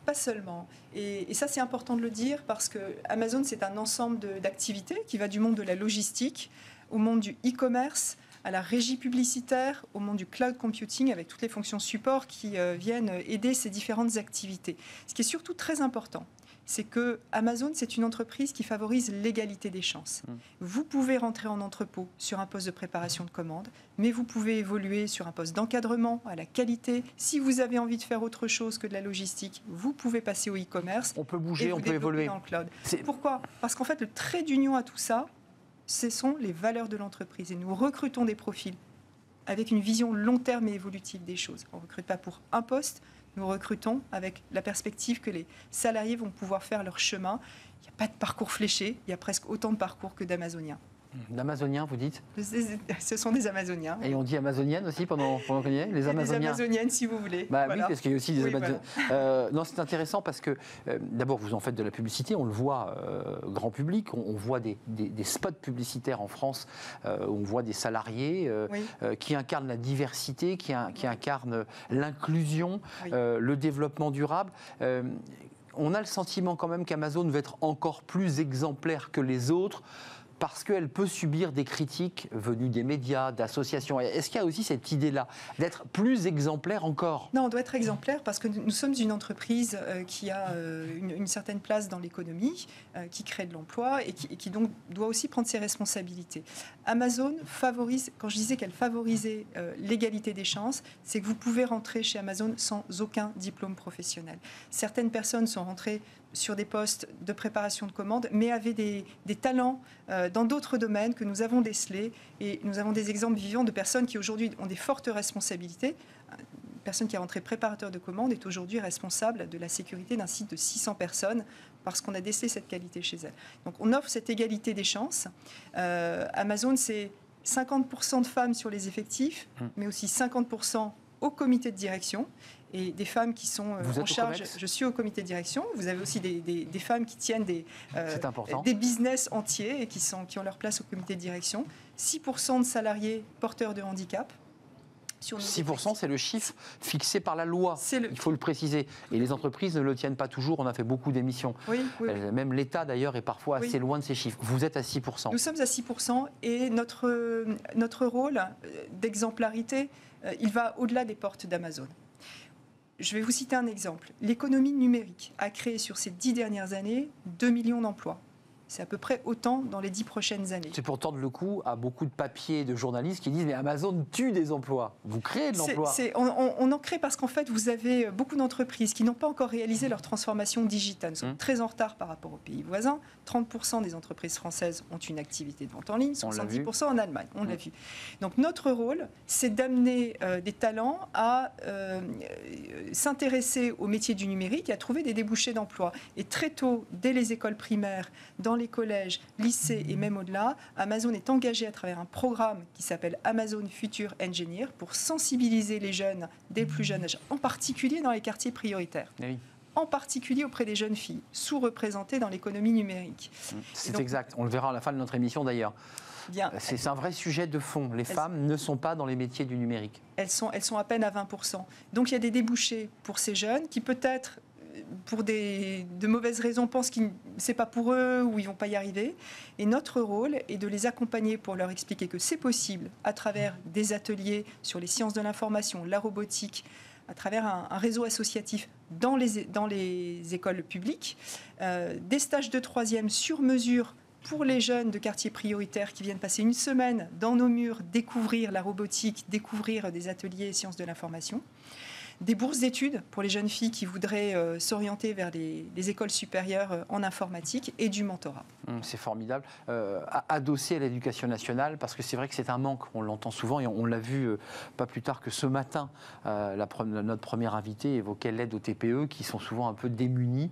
Pas seulement. Et, ça, c'est important de le dire parce que Amazon, c'est un ensemble d'activités qui va du monde de la logistique au monde du e-commerce, à la régie publicitaire, au monde du cloud computing, avec toutes les fonctions support qui viennent aider ces différentes activités. Ce qui est surtout très important, c'est que Amazon, c'est une entreprise qui favorise l'égalité des chances. Mm. Vous pouvez rentrer en entrepôt sur un poste de préparation de commande, mais vous pouvez évoluer sur un poste d'encadrement, à la qualité. Si vous avez envie de faire autre chose que de la logistique, vous pouvez passer au e-commerce. On peut bouger, on peut évoluer. Dans le cloud. Pourquoi? Parce qu'en fait, le trait d'union à tout ça, ce sont les valeurs de l'entreprise. Et nous recrutons des profils avec une vision long terme et évolutive des choses. On ne recrute pas pour un poste, nous recrutons avec la perspective que les salariés vont pouvoir faire leur chemin. Il n'y a pas de parcours fléché, il y a presque autant de parcours que d'Amazoniens. D'Amazoniens, vous dites Ce sont des Amazoniens. Et on dit Amazoniennes aussi pendant, pendant qu'on y est Les Amazoniens. Des Amazoniennes, si vous voulez. Bah oui, parce qu'il y a aussi des Amazoniennes. Euh, non, c'est intéressant parce que, euh, d'abord, vous en faites de la publicité, on le voit euh, grand public, on, voit des, spots publicitaires en France, on voit des salariés qui incarnent la diversité, qui, qui incarnent l'inclusion, le développement durable on a le sentiment quand même qu'Amazon va être encore plus exemplaire que les autres parce qu'elle peut subir des critiques venues des médias, d'associations. Est-ce qu'il y a aussi cette idée-là d'être plus exemplaire encore? Non, on doit être exemplaire parce que nous sommes une entreprise euh, qui a euh, une, certaine place dans l'économie, euh, qui crée de l'emploi et qui, donc doit aussi prendre ses responsabilités. Amazon favorise, quand je disais qu'elle favorisait l'égalité des chances, c'est que vous pouvez rentrer chez Amazon sans aucun diplôme professionnel. Certaines personnes sont rentrées sur des postes de préparation de commandes, mais avaient des, talents euh, dans d'autres domaines que nous avons décelés. Et nous avons des exemples vivants de personnes qui aujourd'hui ont des fortes responsabilités. Une personne qui est rentrée préparateur de commandes est aujourd'hui responsable de la sécurité d'un site de 600 personnes parce qu'on a décelé cette qualité chez elle. Donc on offre cette égalité des chances. Euh, Amazon, c'est 50% de femmes sur les effectifs, hum. mais aussi 50% au comité de direction et des femmes qui sont euh, en charge. Je suis au comité de direction. Vous avez aussi des, des, femmes qui tiennent des, euh, des business entiers et qui, sont, qui ont leur place au comité de direction. 6% de salariés porteurs de handicap. 6%, c'est le chiffre fixé par la loi, il faut le préciser. Et les entreprises ne le tiennent pas toujours, on a fait beaucoup d'émissions. Oui, euh, Même l'État, d'ailleurs, est parfois assez loin de ces chiffres. Vous êtes à 6%. Nous sommes à 6% et notre, notre rôle d'exemplarité, il va au-delà des portes d'Amazon. Je vais vous citer un exemple. L'économie numérique a créé sur ces dix dernières années 2 millions d'emplois. C'est à peu près autant dans les dix prochaines années. C'est pour tendre le coup à beaucoup de papiers de journalistes qui disent mais Amazon tue des emplois. Vous créez de l'emploi. On, en crée parce qu'en fait, vous avez beaucoup d'entreprises qui n'ont pas encore réalisé leur transformation digitale. Nous sommes très en retard par rapport aux pays voisins. 30% des entreprises françaises ont une activité de vente en ligne, 70% en Allemagne. On l'a hum. vu. Donc notre rôle, c'est d'amener euh, des talents à euh, s'intéresser au métier du numérique et à trouver des débouchés d'emploi. Et très tôt, dès les écoles primaires, dans les collèges, lycées et même au-delà, Amazon est engagé à travers un programme qui s'appelle Amazon Future Engineer pour sensibiliser les jeunes dès le plus jeune âge, en particulier dans les quartiers prioritaires. Eh en particulier auprès des jeunes filles, sous-représentées dans l'économie numérique. C'est exact, on le verra à la fin de notre émission d'ailleurs. C'est un vrai sujet de fond. Les femmes ne sont pas dans les métiers du numérique. Elles sont, elles sont à peine à 20%. Donc il y a des débouchés pour ces jeunes qui peut-être pour des, de mauvaises raisons, pensent que ce n'est pas pour eux ou ils vont pas y arriver. Et notre rôle est de les accompagner pour leur expliquer que c'est possible à travers des ateliers sur les sciences de l'information, la robotique, à travers un, réseau associatif dans les, dans les écoles publiques, euh, des stages de troisième sur mesure pour les jeunes de quartiers prioritaires qui viennent passer une semaine dans nos murs, découvrir la robotique, découvrir des ateliers sciences de l'information des bourses d'études pour les jeunes filles qui voudraient euh, s'orienter vers les, écoles supérieures euh, en informatique et du mentorat. Hum, c'est formidable. Euh, adossé à l'éducation nationale, parce que c'est vrai que c'est un manque, on l'entend souvent et on, l'a vu pas plus tard que ce matin. La, notre première invitée évoquait l'aide aux TPE qui sont souvent un peu démunis,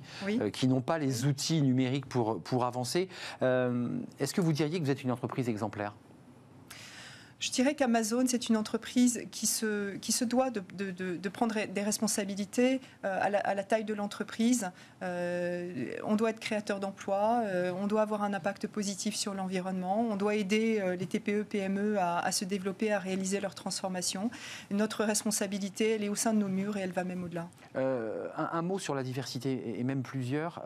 qui n'ont pas les outils numériques pour, pour avancer. Est-ce que vous diriez que vous êtes une entreprise exemplaire? Je dirais qu'Amazon, c'est une entreprise qui se, qui se doit de, de, prendre des responsabilités euh, à, la, taille de l'entreprise. Euh, on doit être créateur d'emplois, euh, on doit avoir un impact positif sur l'environnement, on doit aider les TPE, PME à, se développer, à réaliser leur transformation. Notre responsabilité, elle est au sein de nos murs et elle va même au-delà. Un, mot sur la diversité, et même plusieurs.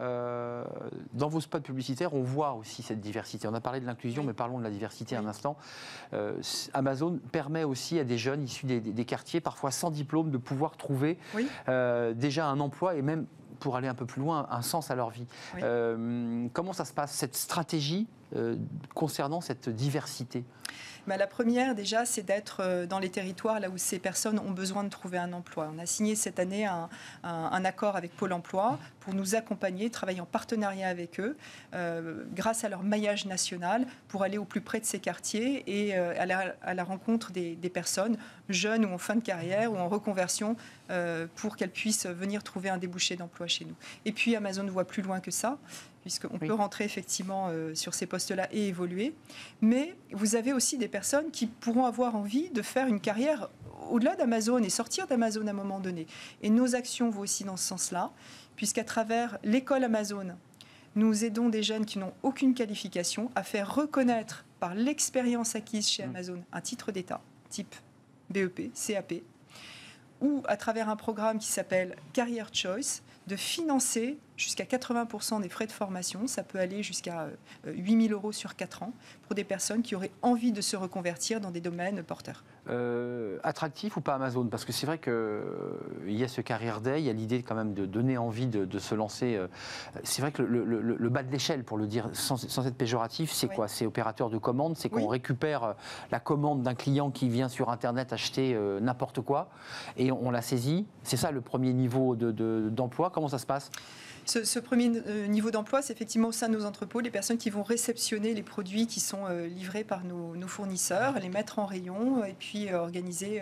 dans vos spots publicitaires, on voit aussi cette diversité. On a parlé de l'inclusion, mais parlons de la diversité un instant Amazon permet aussi à des jeunes issus des, quartiers, parfois sans diplôme, de pouvoir trouver déjà un emploi et même pour aller un peu plus loin, un sens à leur vie. comment ça se passe, cette stratégie concernant cette diversité bah, la première, déjà, c'est d'être euh, dans les territoires là où ces personnes ont besoin de trouver un emploi. On a signé cette année un, accord avec Pôle emploi pour nous accompagner, travailler en partenariat avec eux, euh, grâce à leur maillage national, pour aller au plus près de ces quartiers et euh, à, la, rencontre des, personnes jeunes ou en fin de carrière ou en reconversion pour qu'elles puissent venir trouver un débouché d'emploi chez nous. Et puis Amazon voit plus loin que ça puisqu'on peut rentrer effectivement euh, sur ces postes-là et évoluer. Mais vous avez aussi des personnes qui pourront avoir envie de faire une carrière au-delà d'Amazon et sortir d'Amazon à un moment donné. Et nos actions vont aussi dans ce sens-là, puisqu'à travers l'école Amazon, nous aidons des jeunes qui n'ont aucune qualification à faire reconnaître par l'expérience acquise chez mmh. Amazon un titre d'État, type BEP, CAP, ou à travers un programme qui s'appelle Career Choice, de financer jusqu'à 80% des frais de formation. Ça peut aller jusqu'à 8 euh, 000 euros sur 4 ans pour des personnes qui auraient envie de se reconvertir dans des domaines porteurs. Euh, attractif ou pas Amazon? Parce que c'est vrai qu'il euh, y a ce Career Day, il y a l'idée quand même de donner envie de, se lancer. c'est vrai que le, bas de l'échelle, pour le dire sans, être péjoratif, c'est quoi? C'est opérateur de commande, c'est qu'on récupère la commande d'un client qui vient sur Internet acheter n'importe quoi et on, la saisit. C'est ça le premier niveau d'emploi? Comment ça se passe? Ce, premier euh, niveau d'emploi, c'est effectivement au sein de nos entrepôts, les personnes qui vont réceptionner les produits qui sont euh, livrés par nos, fournisseurs, les mettre en rayon et puis euh, organiser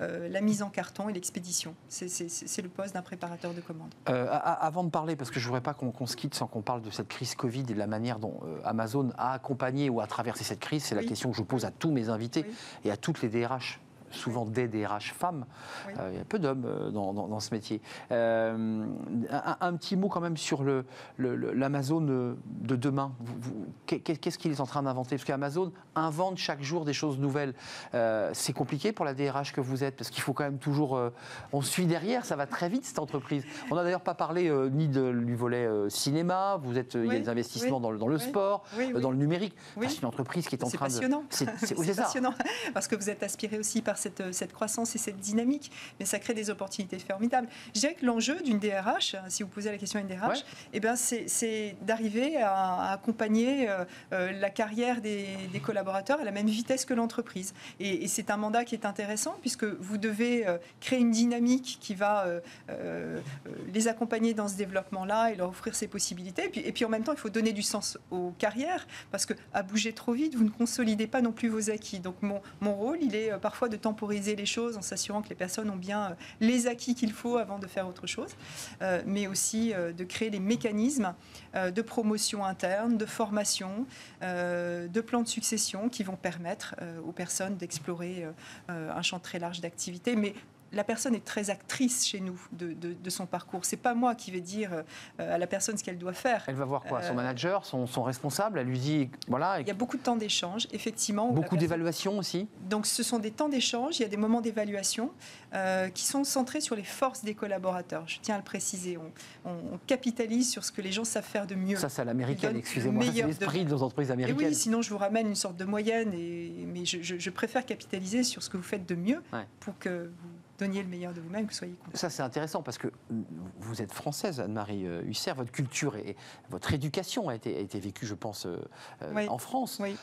la mise en carton et l'expédition. C'est le poste d'un préparateur de commande. avant de parler, parce que je ne voudrais pas qu'on se quitte sans qu'on parle de cette crise Covid et de la manière dont Amazon a accompagné ou a traversé cette crise, c'est la question que je pose à tous mes invités et à toutes les DRH souvent des DRH femmes. Euh, il y a peu d'hommes euh, dans, ce métier. Euh, un, petit mot quand même sur l'Amazon le, de demain. Qu'est-ce qu'il est en train d'inventer? Parce qu'Amazon invente chaque jour des choses nouvelles. C'est compliqué pour la DRH que vous êtes, parce qu'il faut quand même toujours... on suit derrière, ça va très vite cette entreprise. On n'a d'ailleurs pas parlé ni de, du volet cinéma, vous êtes, il y a des investissements dans, le sport, dans le numérique. c'est une entreprise qui est en train passionnant. de... C'est *laughs* passionnant. Parce que vous êtes aspiré aussi par cette, cette, croissance et cette dynamique, mais ça crée des opportunités formidables. Je dirais que l'enjeu d'une DRH, si vous posez la question à une DRH, eh ben c'est d'arriver à, accompagner euh, euh, la carrière des, collaborateurs à la même vitesse que l'entreprise. Et, c'est un mandat qui est intéressant puisque vous devez euh, créer une dynamique qui va les accompagner dans ce développement-là et leur offrir ces possibilités. Et puis, et puis en même temps, il faut donner du sens aux carrières parce que à bouger trop vite, vous ne consolidez pas non plus vos acquis. Donc mon, mon rôle, il est parfois de temporiser les choses en s'assurant que les personnes ont bien euh, les acquis qu'il faut avant de faire autre chose, euh, mais aussi euh, de créer des mécanismes de promotion interne, de formation, de plans de succession qui vont permettre aux personnes d'explorer un champ très large d'activités, mais la personne est très actrice chez nous de, son parcours. C'est pas moi qui vais dire euh, à la personne ce qu'elle doit faire. Elle va voir quoi? Son euh, manager, son, responsable? Elle lui dit voilà. Il y a beaucoup de temps d'échange, effectivement. Beaucoup d'évaluation aussi? Donc ce sont des temps d'échange. Il y a des moments d'évaluation euh, qui sont centrés sur les forces des collaborateurs. Je tiens à le préciser. On, capitalise sur ce que les gens savent faire de mieux. Ça, c'est l'américaine. Excusez-moi. C'est l'esprit de... nos entreprises américaines. Et oui, sinon je vous ramène une sorte de moyenne. Et, mais je, préfère capitaliser sur ce que vous faites de mieux pour que vous donniez le meilleur de vous-même, que vous soyez content. Ça, c'est intéressant parce que vous êtes française, Anne-Marie euh, Husser. Votre culture et votre éducation a été, a été vécue, je pense, euh, euh, en France. Oui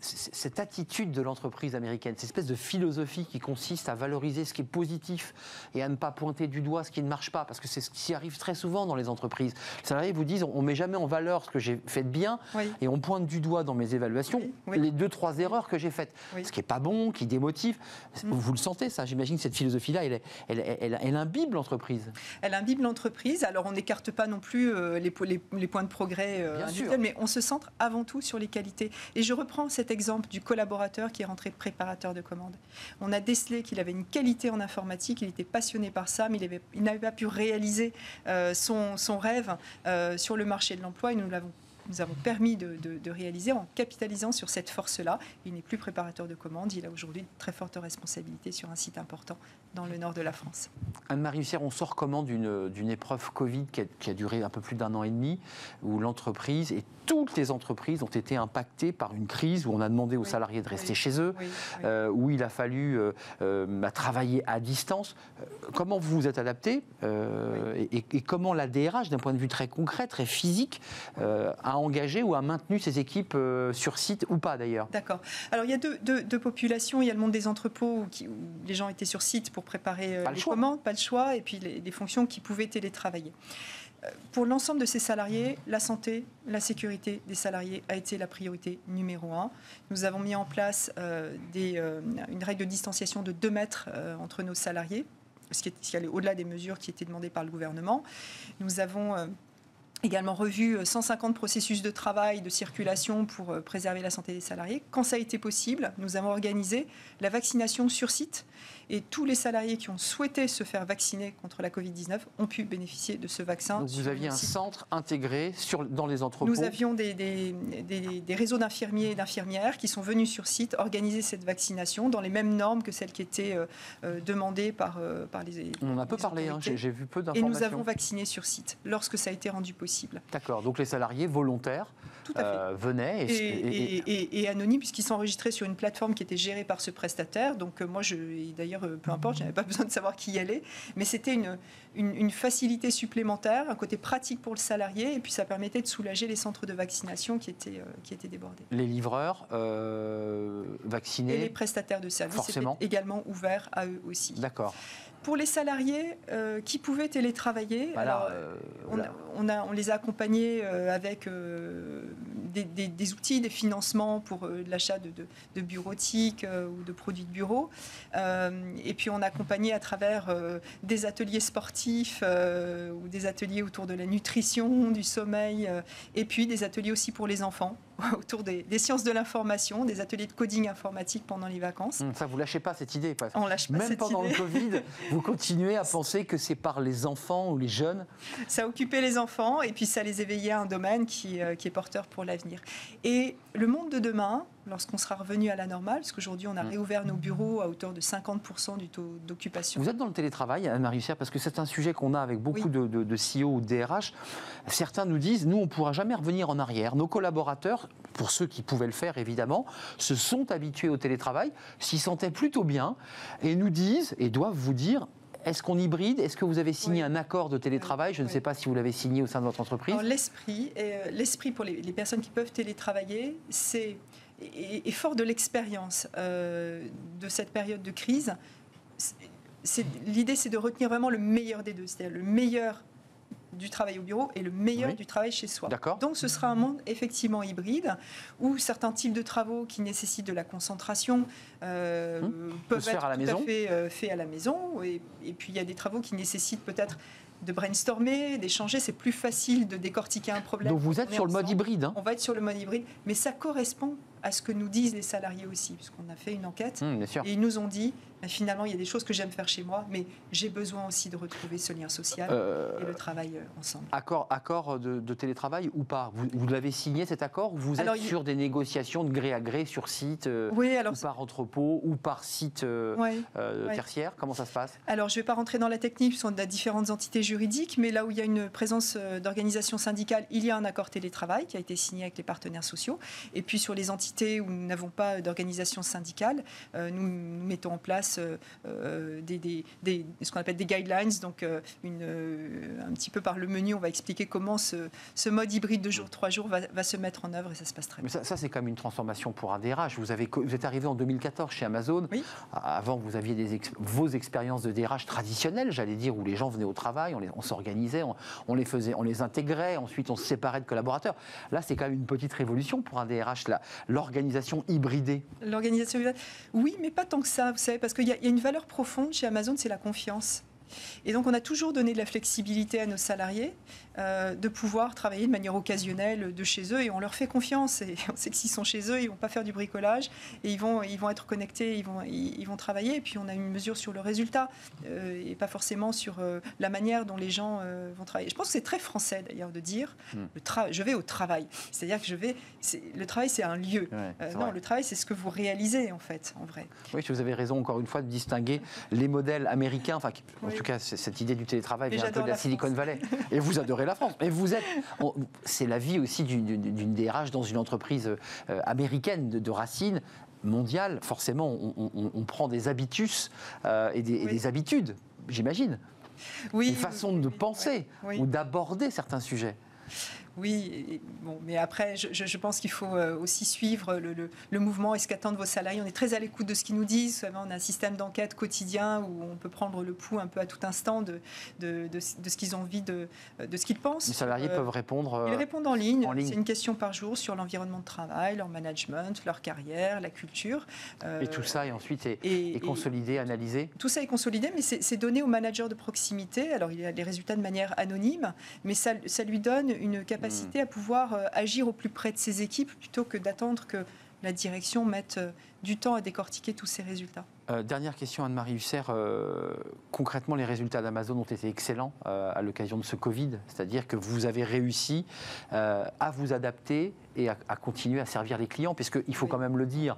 cette attitude de l'entreprise américaine, cette espèce de philosophie qui consiste à valoriser ce qui est positif et à ne pas pointer du doigt ce qui ne marche pas, parce que c'est ce qui arrive très souvent dans les entreprises. Les salariés vous disent on ne met jamais en valeur ce que j'ai fait de bien et on pointe du doigt dans mes évaluations les deux, trois erreurs que j'ai faites. Ce qui n'est pas bon, qui démotive. Mm. Vous le sentez, ça J'imagine que cette philosophie-là, elle, elle, elle, imbibe l'entreprise. Elle imbibe l'entreprise. Alors on n'écarte pas non plus euh, les, les, points de progrès euh, mais on se centre avant tout sur les qualités. Et je reprends cet exemple du collaborateur qui est rentré préparateur de commande. On a décelé qu'il avait une qualité en informatique, il était passionné par ça, mais il n'avait pas pu réaliser euh, son, rêve euh, sur le marché de l'emploi et nous l'avons nous avons permis de, réaliser en capitalisant sur cette force-là. Il n'est plus préparateur de commandes, il a aujourd'hui une très forte responsabilité sur un site important dans le nord de la France. Anne-Marie Hussière, on sort comment d'une épreuve Covid qui a, qui a, duré un peu plus d'un an et demi, où l'entreprise et toutes les entreprises ont été impactées par une crise où on a demandé aux salariés de rester chez eux, euh, où il a fallu euh, euh, travailler à distance. Comment vous vous êtes adapté et, et, comment la DRH, d'un point de vue très concret, très physique, a engagé ou a maintenu ses équipes sur site ou pas d'ailleurs D'accord. Alors il y a deux, populations. Il y a le monde des entrepôts où, les gens étaient sur site pour préparer les commandes, pas le choix, et puis les, les fonctions qui pouvaient télétravailler pour l'ensemble de ces salariés, la santé, la sécurité des salariés a été la priorité numéro un. Nous avons mis en place euh, euh, une règle de distanciation de 2 mètres euh, entre nos salariés, ce qui, allait au-delà des mesures qui étaient demandées par le gouvernement. Nous avons également revu 150 processus de travail, de circulation pour préserver la santé des salariés. Quand ça a été possible, nous avons organisé la vaccination sur site et tous les salariés qui ont souhaité se faire vacciner contre la Covid-19 ont pu bénéficier de ce vaccin. Donc vous aviez un centre intégré sur, dans les entrepôts Nous avions des, des, des, réseaux d'infirmiers et d'infirmières qui sont venus sur site organiser cette vaccination dans les mêmes normes que celles qui étaient euh, euh, demandées par, euh, par les. On en a peu parlé, hein, j'ai vu peu d'informations. Et nous avons vacciné sur site lorsque ça a été rendu possible. D'accord, donc les salariés volontaires venaient et, et, et anonymes puisqu'ils enregistrés sur une plateforme qui était gérée par ce prestataire. Donc moi, je, d'ailleurs, euh, peu importe, je n'avais pas *laughs* besoin de savoir qui y allait, mais c'était une, une, facilité supplémentaire, un côté pratique pour le salarié, et puis ça permettait de soulager les centres de vaccination qui étaient, euh, qui étaient débordés. Les livreurs euh, vaccinés Et les prestataires de services étaient également ouverts à eux aussi. D'accord. Pour les salariés euh, qui pouvaient télétravailler, alors, euh, on, a, on, les a accompagnés euh, avec des, outils, des financements pour l'achat de, de, bureautiques ou de produits de bureau. et puis on a accompagné à travers des ateliers sportifs ou des ateliers autour de la nutrition, du sommeil, et puis des ateliers aussi pour les enfants *laughs* autour des, sciences de l'information, des ateliers de coding informatique pendant les vacances. Hum, ça, vous lâchez pas cette idée. On lâche pas Même pendant le Covid, *laughs* vous continuez à penser que c'est par les enfants ou les jeunes Ça occupait les enfants et puis ça les éveillait à un domaine qui, euh, qui est porteur pour l'avenir. Et le monde de demain, lorsqu'on sera revenu à la normale, parce qu'aujourd'hui on a mm. réouvert nos bureaux à hauteur de 50% du taux d'occupation. Vous êtes dans le télétravail, Anne-Marie parce que c'est un sujet qu'on a avec beaucoup de, de, de, CEO ou de DRH. Certains nous disent, nous on ne pourra jamais revenir en arrière. Nos collaborateurs, pour ceux qui pouvaient le faire évidemment, se sont habitués au télétravail, s'y sentaient plutôt bien, et nous disent, et doivent vous dire, est-ce qu'on hybride? Est-ce que vous avez signé un accord de télétravail? Je ne sais pas si vous l'avez signé au sein de votre entreprise. L'esprit, euh, l'esprit pour les, les, personnes qui peuvent télétravailler, c'est et, fort de l'expérience euh, de cette période de crise, l'idée c'est de retenir vraiment le meilleur des deux, c'est-à-dire le meilleur du travail au bureau et le meilleur du travail chez soi. Donc ce sera un monde effectivement hybride où certains types de travaux qui nécessitent de la concentration euh, hum. peuvent être à tout à fait euh, faits à la maison. Et, et, puis il y a des travaux qui nécessitent peut-être de brainstormer, d'échanger. C'est plus facile de décortiquer un problème. Donc vous êtes sur le mode hybride. Hein on va être sur le mode hybride, mais ça correspond à ce que nous disent les salariés aussi, puisqu'on a fait une enquête. Hum, et ils nous ont dit, finalement, il y a des choses que j'aime faire chez moi, mais j'ai besoin aussi de retrouver ce lien social euh, et le travail euh, ensemble. Accord, accord de, télétravail ou pas? Vous, l'avez signé cet accord ou vous êtes sur des négociations de gré à gré sur site euh, oui, alors, ou par entrepôt ou par site tertiaire? Comment ça se passe? Alors, je ne vais pas rentrer dans la technique, puisqu'on a différentes entités juridiques, mais là où il y a une présence d'organisations syndicales, il y a un accord télétravail qui a été signé avec les partenaires sociaux. Et puis, sur les entités où nous n'avons pas d'organisation syndicale, nous mettons en place euh, euh, des, ce qu'on appelle des guidelines, donc euh, une, un petit peu par le menu, on va expliquer comment ce, ce mode hybride de jour trois jours va, se mettre en œuvre et ça se passe très bien. Mais ça, c'est quand même une transformation pour un DRH. Vous, avez, vous êtes arrivé en 2014 chez Amazon. Avant, vous aviez des vos expériences de DRH traditionnelles, j'allais dire, où les gens venaient au travail, on, on s'organisait, on, les faisait, on les intégrait, ensuite on se séparait de collaborateurs. Là, c'est quand même une petite révolution pour un DRH, l'organisation hybridée. L'organisation hybridée, oui, mais pas tant que ça, vous savez, parce que il y, a une valeur profonde chez Amazon, c'est la confiance. Et donc on a toujours donné de la flexibilité à nos salariés euh, de pouvoir travailler de manière occasionnelle de chez eux et on leur fait confiance et on sait que s'ils sont chez eux, ils vont pas faire du bricolage et ils vont, ils vont être connectés, ils vont, ils, vont travailler et puis on a une mesure sur le résultat euh, et pas forcément sur euh, la manière dont les gens vont travailler. Je pense que c'est très français d'ailleurs de dire hmm. le je vais au travail, c'est-à-dire que je vais, le travail c'est un lieu. non, le travail c'est ce que vous réalisez en fait, en vrai. Oui, vous avez raison encore une fois de distinguer les modèles américains, enfin tout cas cette idée du télétravail vient un peu de la, Silicon Valley et vous adorez la France. Mais vous êtes. C'est la vie aussi d'une DRH dans une entreprise euh, américaine de, racines mondiales. Forcément, on, prend des habitus euh, et, des, habitudes, j'imagine. Oui, une façon de penser ou d'aborder certains sujets. Oui, bon, mais après, je, pense qu'il faut euh, aussi suivre le, mouvement et ce qu'attendent vos salariés? On est très à l'écoute de ce qu'ils nous disent. On a un système d'enquête quotidien où on peut prendre le pouls un peu à tout instant de, de, ce qu'ils ont envie, de, de ce qu'ils pensent. Les salariés euh, peuvent répondre Ils répondent en ligne. C'est une question par jour sur l'environnement de travail, leur management, leur carrière, la culture. et tout ça est ensuite est, consolidé, analysé? Tout ça est consolidé, mais c'est donné au manager de proximité. Alors, il a les résultats de manière anonyme, mais ça, ça lui donne une capacité capacité à pouvoir euh, agir au plus près de ses équipes plutôt que d'attendre que la direction mette euh, du temps à décortiquer tous ces résultats. Euh, dernière question, Anne-Marie Husser. Euh, concrètement, les résultats d'Amazon ont été excellents euh, à l'occasion de ce Covid, c'est-à-dire que vous avez réussi à vous adapter et à, continuer à servir les clients, puisqu'il faut quand même le dire,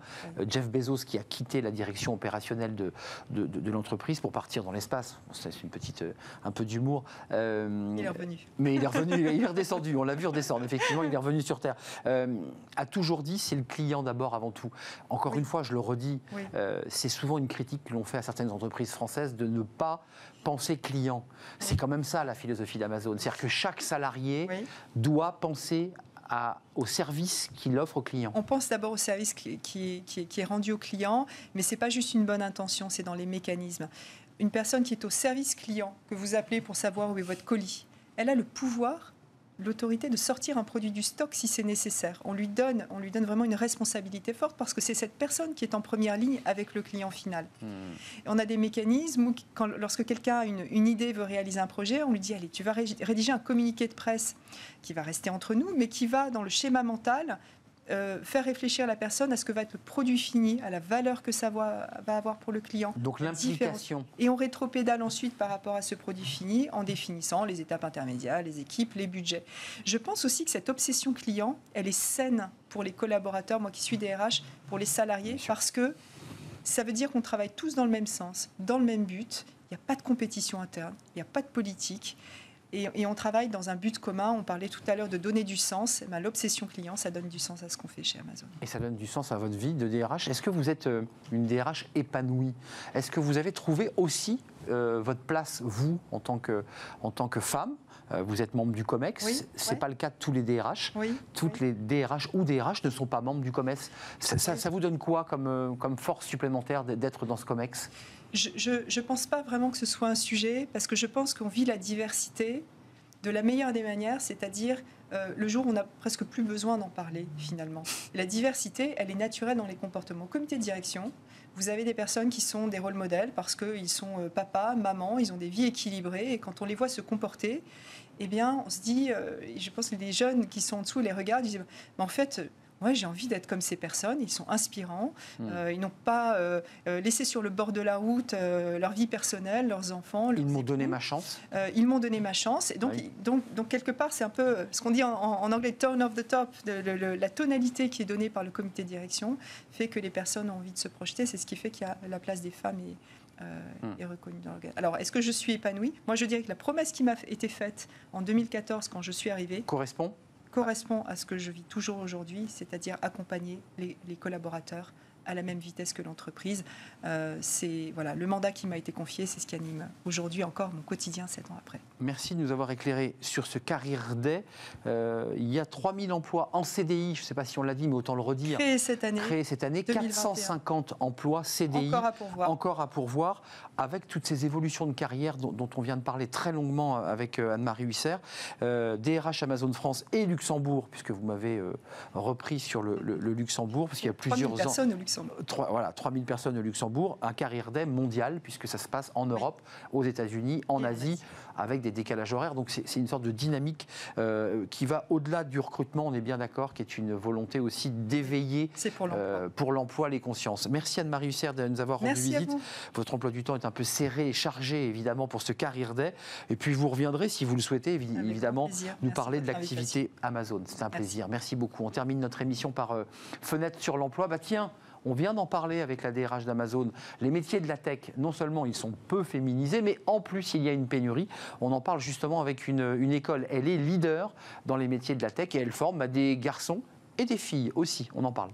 Jeff Bezos qui a quitté la direction opérationnelle de, de, l'entreprise pour partir dans l'espace, c'est une petite, un peu d'humour. il est revenu. Mais il est revenu, il est redescendu, on l'a vu redescendre, effectivement, il est revenu sur Terre. a toujours dit, c'est le client d'abord avant tout. Encore une fois, je le redis, c'est souvent une critique que l'on fait à certaines entreprises françaises de ne pas penser client. C'est quand même ça la philosophie d'Amazon. C'est-à-dire que chaque salarié doit penser à, au service qu'il offre au client On pense d'abord au service qui, qui, qui, est rendu au client, mais ce n'est pas juste une bonne intention, c'est dans les mécanismes. Une personne qui est au service client, que vous appelez pour savoir où est votre colis, elle a le pouvoir l'autorité de sortir un produit du stock si c'est nécessaire. On lui, donne, on lui donne vraiment une responsabilité forte parce que c'est cette personne qui est en première ligne avec le client final. Hmm. on a des mécanismes où, quand, lorsque quelqu'un a une, une, idée, veut réaliser un projet, on lui dit Allez, tu vas rédiger un communiqué de presse qui va rester entre nous, mais qui va dans le schéma mental euh, faire réfléchir la personne à ce que va être le produit fini, à la valeur que ça va, avoir pour le client. Donc l'implication. Et on rétropédale ensuite par rapport à ce produit fini en définissant les étapes intermédiaires, les équipes, les budgets. Je pense aussi que cette obsession client, elle est saine pour les collaborateurs, moi qui suis DRH, pour les salariés, parce que ça veut dire qu'on travaille tous dans le même sens, dans le même but. Il n'y a pas de compétition interne, il n'y a pas de politique. Et, on travaille dans un but commun. On parlait tout à l'heure de donner du sens. Eh ben, l'obsession client, ça donne du sens à ce qu'on fait chez Amazon. Et ça donne du sens à votre vie de DRH. Est-ce que vous êtes euh, une DRH épanouie? Est-ce que vous avez trouvé aussi euh, votre place, vous, en tant que, en tant que femme? Euh, vous êtes membre du COMEX, oui, ce n'est pas le cas de tous les DRH. Toutes les DRH ou DRH ne sont pas membres du COMEX. Ça, vous donne quoi comme, comme force supplémentaire d'être dans ce COMEX? Je ne pense pas vraiment que ce soit un sujet, parce que je pense qu'on vit la diversité de la meilleure des manières, c'est-à-dire euh, le jour où on n'a presque plus besoin d'en parler finalement. la diversité, elle est naturelle dans les comportements. Comité de direction, vous avez des personnes qui sont des rôles modèles parce qu'ils sont euh, papa, maman, ils ont des vies équilibrées et quand on les voit se comporter, eh bien, on se dit, euh, je pense que les jeunes qui sont en dessous les regardent, ils disent, mais en fait, ouais, j'ai envie d'être comme ces personnes, ils sont inspirants, hmm. euh, ils n'ont pas euh, euh, laissé sur le bord de la route leur vie personnelle, leurs enfants. ils m'ont donné ma chance. ils m'ont donné ma chance. Et donc, donc, donc quelque part, c'est un peu ce qu'on dit en, anglais tone of the top, de, la tonalité qui est donnée par le comité de direction fait que les personnes ont envie de se projeter. C'est ce qui fait qu'il y a la place des femmes et, hmm. est reconnue dans le Alors, est-ce que je suis épanouie? Moi, je dirais que la promesse qui m'a été faite en 2014, quand je suis arrivée, correspond? Correspond à ce que je vis toujours aujourd'hui, c'est-à-dire accompagner les, collaborateurs à la même vitesse que l'entreprise. Euh, c'est voilà, le mandat qui m'a été confié, c'est ce qui anime aujourd'hui encore mon quotidien sept ans après. Merci de nous avoir éclairé sur ce Carrière Day. Euh, il y a 3000 emplois en CDI, je ne sais pas si on l'a dit, mais autant le redire. Créés cette année. Créés cette année, 450 emplois CDI. Encore à pourvoir. Encore à pourvoir, avec toutes ces évolutions de carrière dont, on vient de parler très longuement avec euh, Anne-Marie Huisser, DRH Amazon France et Luxembourg, puisque vous m'avez repris sur le, Luxembourg, parce qu'il y a plusieurs personnes au Luxembourg. Luxembourg. 3, voilà, 3000 personnes au Luxembourg, un carrière day mondial, puisque ça se passe en Europe, aux États-Unis, en Asie, avec des décalages horaires. Donc c'est une sorte de dynamique euh, qui va au-delà du recrutement, on est bien d'accord, qui est une volonté aussi d'éveiller pour l'emploi les consciences. Merci Anne-Marie Husser de nous avoir rendu visite. Votre emploi du temps est un peu serré et chargé, évidemment, pour ce carrière day. Et puis vous reviendrez, si vous le souhaitez, évidemment, nous parler de l'activité Amazon. C'est un plaisir. Merci beaucoup. On termine notre émission par euh, fenêtre sur l'emploi. Bah tiens, on vient d'en parler avec la DRH d'Amazon. Les métiers de la tech, non seulement ils sont peu féminisés, mais en plus il y a une pénurie. On en parle justement avec une, une école. Elle est leader dans les métiers de la tech et elle forme bah, des garçons et des filles aussi. On en parle.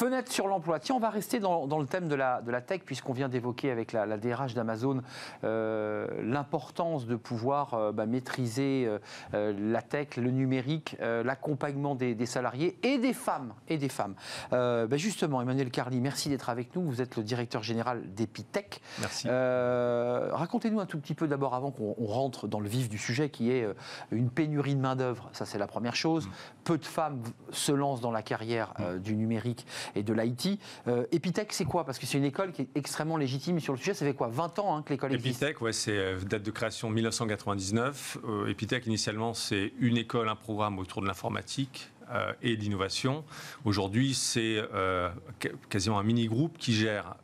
Fenêtre sur l'emploi. Tiens, on va rester dans, le thème de la, de la tech, puisqu'on vient d'évoquer avec la, DRH d'Amazon euh, l'importance de pouvoir euh, bah, maîtriser euh, la tech, le numérique, l'accompagnement des, salariés et des femmes. Et des femmes. Bah, justement, Emmanuel Carly, merci d'être avec nous. Vous êtes le directeur général d'Epitech. Merci. Racontez-nous un tout petit peu d'abord, avant qu'on rentre dans le vif du sujet, qui est une pénurie de main-d'œuvre. Ça, c'est la première chose. Mm. Peu de femmes se lancent dans la carrière du numérique et de l'IT. Euh, Epitech, c'est quoi? Parce que c'est une école qui est extrêmement légitime sur le sujet. Ça fait quoi? 20 ans hein, que l'école existe? Epitech, ouais, c'est euh, date de création 1999. Euh, Epitech, initialement, c'est une école, un programme autour de l'informatique et de l'innovation. Aujourd'hui, c'est quasiment un mini-groupe qui gère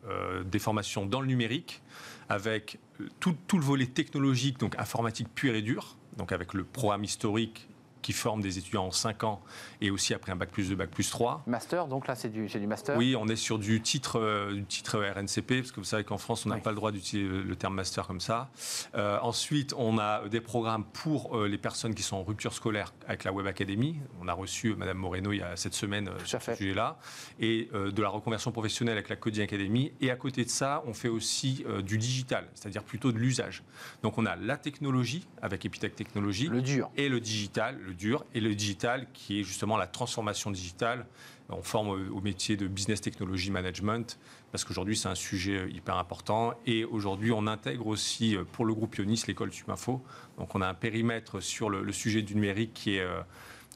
des formations dans le numérique avec tout, tout, le volet technologique, donc informatique pur et dur, donc avec le programme historique qui forment des étudiants en 5 ans et aussi après un bac plus 2, bac plus 3. Master, donc là c'est du, du master Oui, on est sur du titre, euh, du titre RNCP, parce que vous savez qu'en France on n'a pas le droit d'utiliser le terme master comme ça. Euh, ensuite, on a des programmes pour euh, les personnes qui sont en rupture scolaire avec la Web Academy. On a reçu Madame Moreno il y a cette semaine sur ce sujet-là. Et de la reconversion professionnelle avec la Coding Academy. Et à côté de ça, on fait aussi du digital, c'est-à-dire plutôt de l'usage. Donc on a la technologie avec Epitech Technologies. Le dur. Et le digital, le dur, et le digital, qui est justement la transformation digitale. On forme au métier de business technology management, parce qu'aujourd'hui, c'est un sujet hyper important. Et aujourd'hui, on intègre aussi, pour le groupe Ionis, l'école Suminfo. Donc, on a un périmètre sur le, sujet du numérique qui est, euh,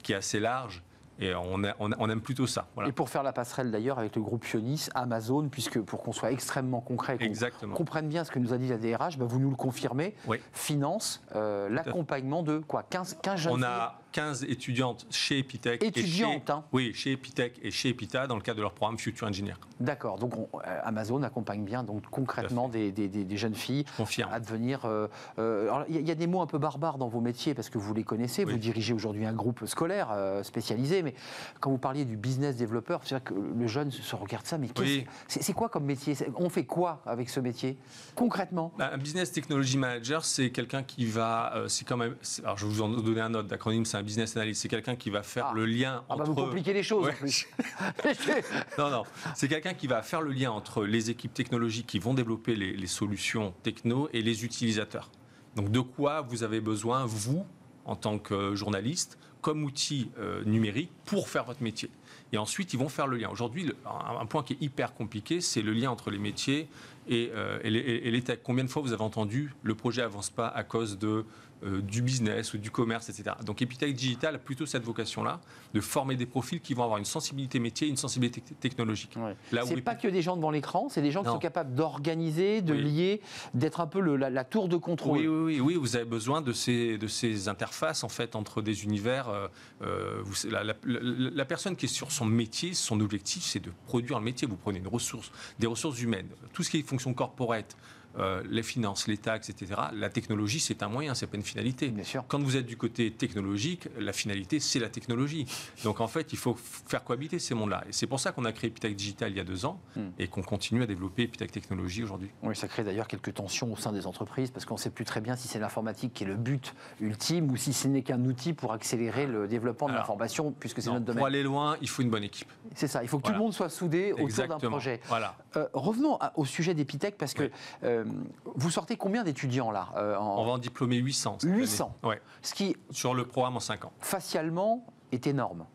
qui est assez large et on, on, aime plutôt ça. Et pour faire la passerelle d'ailleurs avec le groupe Ionis, Amazon, puisque pour qu'on soit extrêmement concret, qu'on comprenne bien ce que nous a dit la DRH, bah, vous nous le confirmez, finance euh, l'accompagnement de quoi 15, 15 jeunes On a 15 étudiantes chez Epitech. Étudiantes, chez, hein. Oui, chez Epitech et chez Epita dans le cadre de leur programme Future Engineer. D'accord, donc euh, Amazon accompagne bien donc concrètement des, des, des, jeunes filles à devenir. Euh, il y, a des mots un peu barbares dans vos métiers parce que vous les connaissez, vous dirigez aujourd'hui un groupe scolaire spécialisé, mais quand vous parliez du business développeur, c'est-à-dire que le jeune se regarde ça, mais c'est quoi comme métier? On fait quoi avec ce métier concrètement? Bah, Un business technology manager, c'est quelqu'un qui va, euh, c'est quand même, alors je vais vous en donner un autre d'acronyme, c'est un business analyst, c'est quelqu'un qui va faire ah. le lien entre. On va vous compliquer les choses en plus. *laughs* non, non, c'est quelqu'un qui va faire le lien entre les équipes technologiques qui vont développer les, les solutions techno et les utilisateurs. Donc de quoi vous avez besoin, vous, en tant que journaliste, comme outil euh, numérique pour faire votre métier? Et ensuite, ils vont faire le lien. Aujourd'hui, un, point qui est hyper compliqué, c'est le lien entre les métiers et, euh, et, les, et, les, tech. Combien de fois vous avez entendu le projet avance pas à cause de euh, du business ou du commerce, etc. Donc Epitech Digital a plutôt cette vocation-là, de former des profils qui vont avoir une sensibilité métier, une sensibilité technologique. Ouais. C'est pas que des gens devant l'écran, c'est des gens qui sont capables d'organiser, de lier, d'être un peu la, tour de contrôle. Oui, oui, oui, vous avez besoin de ces, de ces interfaces en fait entre des univers. Euh, euh, vous, la, la, personne qui est sur son métier, son objectif, c'est de produire le métier. Vous prenez une ressource, des ressources humaines, tout ce qui est fonction corporate, euh, les finances, les taxes, etc. La technologie, c'est un moyen, c'est pas une finalité. Bien sûr. Quand vous êtes du côté technologique, la finalité, c'est la technologie. Donc en fait, il faut faire cohabiter ces mondes-là. Et c'est pour ça qu'on a créé Epitech Digital il y a deux ans hmm. et qu'on continue à développer Epitech Technologie aujourd'hui. Oui, ça crée d'ailleurs quelques tensions au sein des entreprises parce qu'on ne sait plus très bien si c'est l'informatique qui est le but ultime ou si ce n'est qu'un outil pour accélérer le développement de l'information puisque c'est notre domaine. Pour aller loin, il faut une bonne équipe. C'est ça, il faut que tout le monde soit soudé autour d'un projet. Voilà. Euh, revenons au sujet d'Epitech parce que euh, euh, vous sortez combien d'étudiants là euh, On va en diplômer 800. 800 ouais. Ce qui, Sur le programme en 5 ans. Facialement est énorme.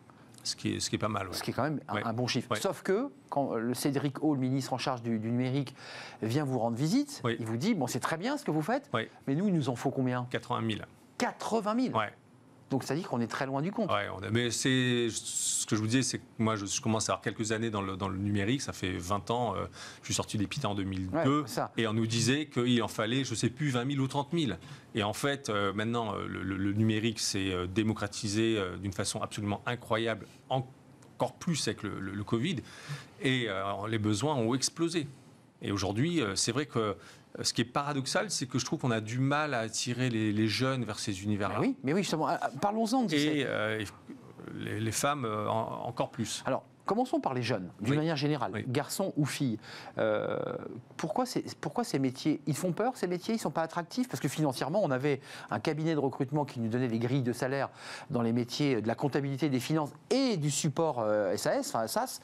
ce qui est, ce qui est pas mal. Ce qui est quand même un, bon chiffre. Sauf que quand le Cédric O, le ministre en charge du, numérique, vient vous rendre visite, il vous dit bon, c'est très bien ce que vous faites, mais nous, il nous en faut combien? 80 000. 80 000 Ouais. Donc ça dit qu'on est très loin du compte. Ouais, mais c'est ce que je vous disais, c'est que moi je, commence à avoir quelques années dans le, dans le, numérique, ça fait 20 ans, euh, je suis sorti des en 2002, et on nous disait qu'il en fallait, je ne sais plus, 20 000 ou 30 000. Et en fait, euh, maintenant, euh, le, numérique s'est démocratisé d'une façon absolument incroyable, encore plus avec le, Covid, et les besoins ont explosé. Et aujourd'hui, c'est vrai que ce qui est paradoxal, c'est que je trouve qu'on a du mal à attirer les, jeunes vers ces univers-là. oui, mais oui, justement, euh, parlons-en. Et euh, les, femmes euh, encore plus. Alors, Commençons par les jeunes, d'une manière générale, garçons ou filles. pourquoi, pourquoi, ces métiers Ils font peur, ces métiers Ils ne sont pas attractifs? Parce que financièrement, on avait un cabinet de recrutement qui nous donnait des grilles de salaire dans les métiers de la comptabilité, des finances et du support SAS, enfin SAS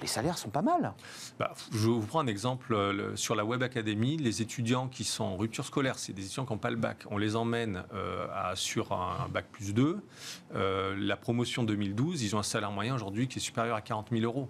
les salaires sont pas mal. Bah, je vous prends un exemple euh, sur la Web Academy. Les étudiants qui sont en rupture scolaire, c'est des étudiants qui n'ont pas le bac. On les emmène euh, à, sur un, bac plus 2. Euh, la promotion 2012, ils ont un salaire moyen aujourd'hui qui est supérieur à 40 000 euros.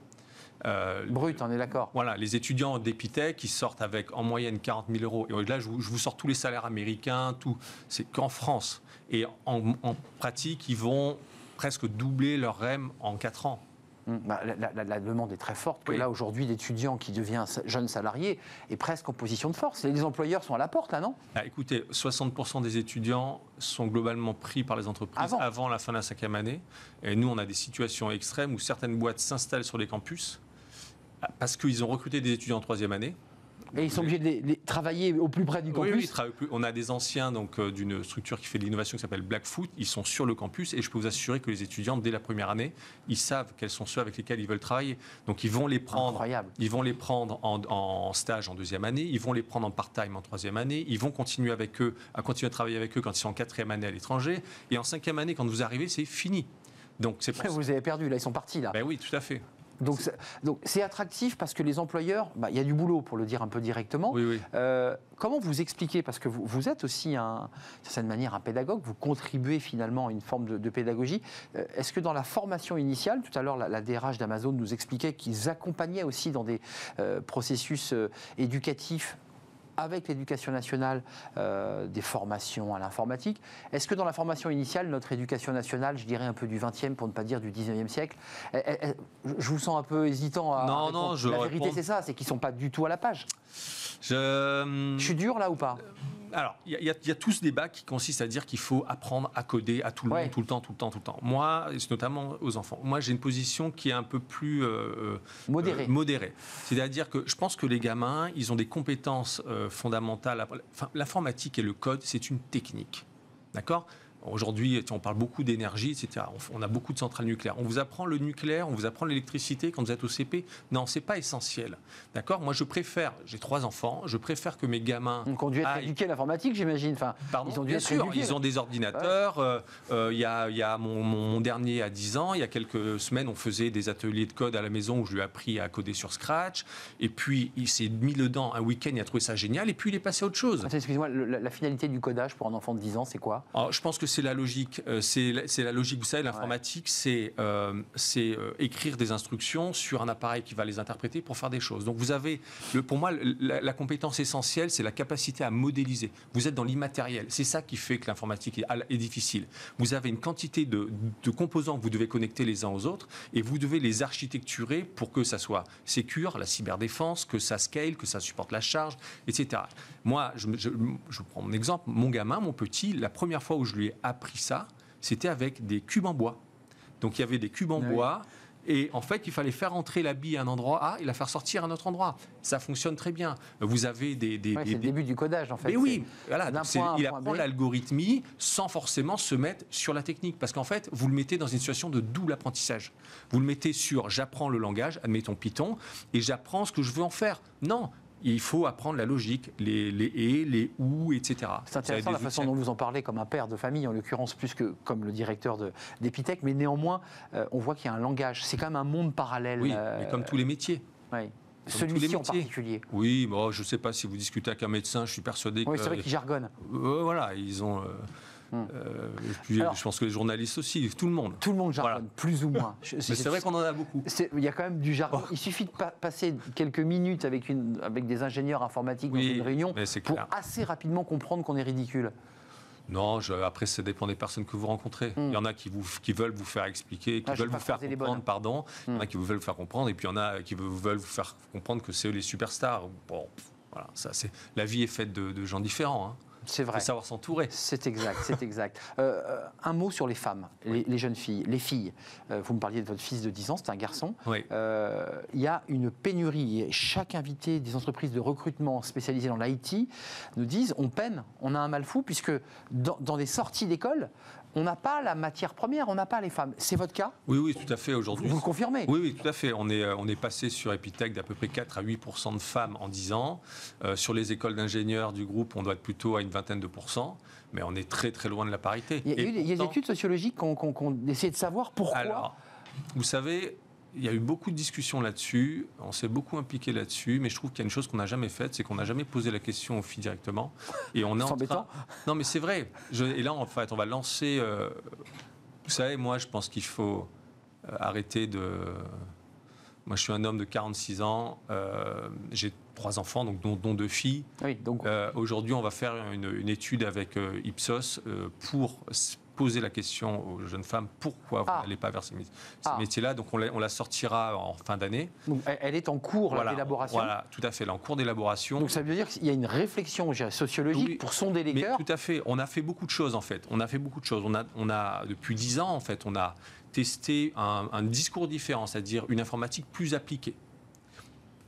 Brut, on est d'accord. Voilà, les étudiants d'Epitech, qui sortent avec en moyenne 40 000 euros. Et là, je vous, sors tous les salaires américains, tout. C'est qu'en France. Et en, en, pratique, ils vont presque doubler leur REM en 4 ans. Hum, bah, la, demande est très forte. Là, aujourd'hui, l'étudiant qui devient jeune salarié est presque en position de force. Les employeurs sont à la porte, là, non? Ah, Écoutez, 60% des étudiants sont globalement pris par les entreprises avant. la fin de la cinquième année. Et nous, on a des situations extrêmes où certaines boîtes s'installent sur les campus ah, parce qu'ils ont recruté des étudiants en troisième année. Et ils sont obligés de travailler au plus près du campus oui, on a des anciens donc euh, d'une structure qui fait de l'innovation qui s'appelle Blackfoot. Ils sont sur le campus et je peux vous assurer que les étudiants, dès la première année, ils savent quels sont ceux avec lesquels ils veulent travailler. Donc ils vont les prendre, Incroyable. ils vont les prendre en, stage en deuxième année, ils vont les prendre en part-time en troisième année, ils vont continuer avec eux, à continuer à travailler avec eux quand ils sont en quatrième année à l'étranger. Et en cinquième année, quand vous arrivez, c'est fini. Donc c'est *laughs* Vous avez perdu, là, ils sont partis, là. Ben oui, tout à fait. Donc, c'est attractif parce que les employeurs, bah, il y a du boulot pour le dire un peu directement. Euh, comment vous expliquez, parce que vous, êtes aussi, d'une certaine manière, un pédagogue, vous contribuez finalement à une forme de, pédagogie. Euh, est-ce que dans la formation initiale, tout à l'heure la, DRH d'Amazon nous expliquait qu'ils accompagnaient aussi dans des euh, processus éducatifs avec l'éducation nationale euh, des formations à l'informatique. Est-ce que dans la formation initiale, notre éducation nationale, je dirais un peu du 20e pour ne pas dire du 19e siècle, je vous sens un peu hésitant à. Non, non, je. La vérité, c'est ça, c'est qu'ils ne sont pas du tout à la page. Je, je suis dur là ou pas? Alors, il y, a tout ce débat qui consiste à dire qu'il faut apprendre à coder à tout le monde, tout le temps, tout le temps, tout le temps. Moi, notamment aux enfants, moi j'ai une position qui est un peu plus euh, euh, modérée. C'est-à-dire que je pense que les gamins, ils ont des compétences euh, fondamentales. Enfin, l'informatique et le code, c'est une technique. D'accord? Aujourd'hui, on parle beaucoup d'énergie, etc. On a beaucoup de centrales nucléaires. On vous apprend le nucléaire, on vous apprend l'électricité quand vous êtes au CP. Non, c'est pas essentiel. D'accord? Moi, je préfère, j'ai trois enfants, je préfère que mes gamins. Donc, on dû être éduqués à l'informatique, j'imagine. Enfin, Pardon, ils ont dû bien sûr, ils ont des ordinateurs. Euh, euh, il y, a, y a mon, dernier à 10 ans. Il y a quelques semaines, on faisait des ateliers de code à la maison où je lui ai appris à coder sur Scratch. Et puis, il s'est mis dedans un week-end, il a trouvé ça génial. Et puis, il est passé à autre chose. Excusez-moi, la, finalité du codage pour un enfant de 10 ans, c'est quoi? Je pense que c'est la logique. Euh, c'est la, logique. Vous savez, l'informatique, c'est euh, euh, écrire des instructions sur un appareil qui va les interpréter pour faire des choses. Donc vous avez, le, pour moi, la, compétence essentielle, c'est la capacité à modéliser. Vous êtes dans l'immatériel. C'est ça qui fait que l'informatique est, difficile. Vous avez une quantité de, composants que vous devez connecter les uns aux autres et vous devez les architecturer pour que ça soit sécure, la cyberdéfense, que ça scale, que ça supporte la charge, etc. Moi, je, je, je prends mon exemple. Mon gamin, mon petit, la première fois où je lui ai appris ça, c'était avec des cubes en bois. Donc il y avait des cubes en ah bois. Et en fait, il fallait faire entrer la bille à un endroit A et la faire sortir à un autre endroit. Ça fonctionne très bien. Vous avez des. des, c'est le début du codage, en fait. Mais oui, voilà, il apprend l'algorithmie sans forcément se mettre sur la technique. Parce qu'en fait, vous le mettez dans une situation de double apprentissage. Vous le mettez sur j'apprends le langage, admettons Python, et j'apprends ce que je veux en faire. Non, il faut apprendre la logique, les, les et, les ou, etc. C'est intéressant la façon dont vous en parlez comme un père de famille, en l'occurrence plus que comme le directeur d'Epitech, mais néanmoins, euh, on voit qu'il y a un langage. C'est quand même un monde parallèle. Oui, euh, mais comme tous les métiers. Oui. Celui-ci en particulier. Oui, bon, je ne sais pas si vous discutez avec un médecin, je suis persuadé oui, c'est vrai qu'ils jargonnent. Euh, voilà, ils ont Hmm. je pense que les journalistes aussi, tout le monde. Tout le monde jargonne, plus ou moins. Mais c'est vrai qu'on en a beaucoup. Il y a quand même du jargon. Oh. Il suffit de passer quelques minutes avec, une, avec des ingénieurs informatiques dans une réunion pour assez rapidement comprendre qu'on est ridicule. Non, après, ça dépend des personnes que vous rencontrez. Hmm. Il y en a qui, vous, qui veulent vous faire expliquer, qui ah, veulent vous faire comprendre, pardon. Il y en a hmm. qui veulent vous faire comprendre, et puis il y en a qui veulent vous faire comprendre que c'est eux les superstars. Bon, voilà, ça, c'est la vie est faite de, de gens différents. Hein. C'est vrai. Il faut savoir s'entourer. C'est exact, c'est *laughs* exact. Euh, euh, un mot sur les femmes, les, jeunes filles, les filles. Euh, vous me parliez de votre fils de 10 ans, c'est un garçon. Oui. Il y a une pénurie. Chaque invité des entreprises de recrutement spécialisées dans l'IT nous disent on peine, on a un mal fou, puisque dans, dans des sorties d'école, on n'a pas la matière première, on n'a pas les femmes. C'est votre cas Oui, oui, tout à fait aujourd'hui. Vous le confirmez? Oui, oui, tout à fait. On est, euh, on est passé sur Epitech d'à peu près 4 à 8% de femmes en 10 ans. Euh, sur les écoles d'ingénieurs du groupe, on doit être plutôt à une vingtaine de pourcents. Mais on est très très loin de la parité. Il y a, il y a des études sociologiques qu'on qu essaie de savoir pourquoi. Alors, vous savez, il y a eu beaucoup de discussions là-dessus, on s'est beaucoup impliqué là-dessus, mais je trouve qu'il y a une chose qu'on n'a jamais faite, c'est qu'on n'a jamais posé la question aux filles directement. Et on est en train... Non, mais c'est vrai. et là, en fait, on va lancer. Euh, vous savez, moi, je pense qu'il faut euh, arrêter de. Moi, je suis un homme de 46 ans. Euh, j'ai trois enfants, donc dont, deux filles. Oui, donc... Aujourd'hui, on va faire une, étude avec Ipsos pour poser la question aux jeunes femmes pourquoi vous ah. n'allez pas vers ces, ah. métiers-là. Donc on la, sortira en fin d'année. Donc elle est en cours d'élaboration? Voilà, tout à fait, elle est en cours d'élaboration. Donc ça veut dire qu'il y a une réflexion sociologique pour sonder les cœurs? Tout à fait. On a fait beaucoup de choses en fait. On a fait beaucoup de choses. On a, on a depuis dix ans en fait, on a testé un, un discours différent, c'est-à-dire une informatique plus appliquée.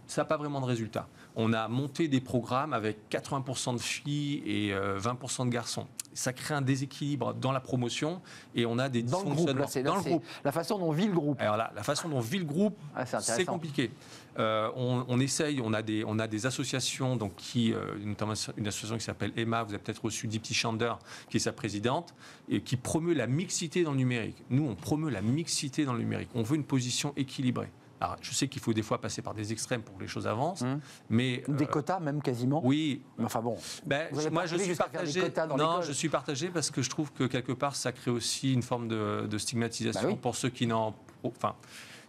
Ça n'a pas vraiment de résultat. On a monté des programmes avec 80% de filles et 20% euh, de garçons ça crée un déséquilibre dans la promotion et on a des dans dysfonctionnements dans le groupe. La façon dont vit le groupe. Alors là, la façon dont vit le groupe, ah, c'est compliqué. Euh, on, essaye, on a des, on a des associations, donc qui, euh, notamment une association qui s'appelle Emma, vous avez peut-être reçu Dipti Chander, qui est sa présidente, et qui promeut la mixité dans le numérique. Nous, on promeut la mixité dans le numérique. On veut une position équilibrée. Alors, je sais qu'il faut des fois passer par des extrêmes pour que les choses avancent, mmh. mais des euh, quotas même quasiment. Oui. Enfin bon. Ben, moi, je suis partagé. Non, je suis partagé parce que je trouve que quelque part, ça crée aussi une forme de, stigmatisation bah pour ceux qui n'en. Enfin,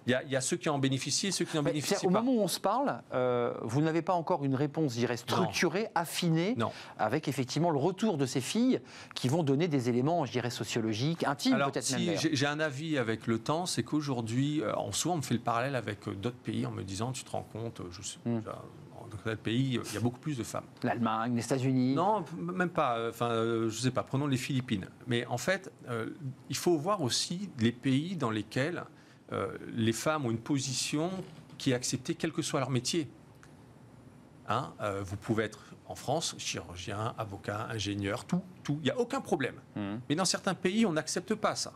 il y, a, ceux qui en bénéficient et ceux qui n'en bénéficient pas. Au moment où on se parle, euh, vous n'avez pas encore une réponse, je dirais, structurée, affinée, avec effectivement le retour de ces filles qui vont donner des éléments, je dirais, sociologiques, intimes peut-être si J'ai un avis avec le temps, c'est qu'aujourd'hui, euh, souvent on me fait le parallèle avec euh, d'autres pays en me disant, tu te rends compte, je sais, hmm. dans quel pays, il y a beaucoup plus de femmes. L'Allemagne, les États-Unis Non, même pas. Enfin, je sais pas. Prenons les Philippines. Mais en fait, il faut voir aussi les pays dans lesquels euh, les femmes ont une position qui est acceptée quel que soit leur métier. Hein, euh, vous pouvez être en France chirurgien, avocat, ingénieur, tout, tout. Il n'y a aucun problème. Mmh. Mais dans certains pays, on n'accepte pas ça.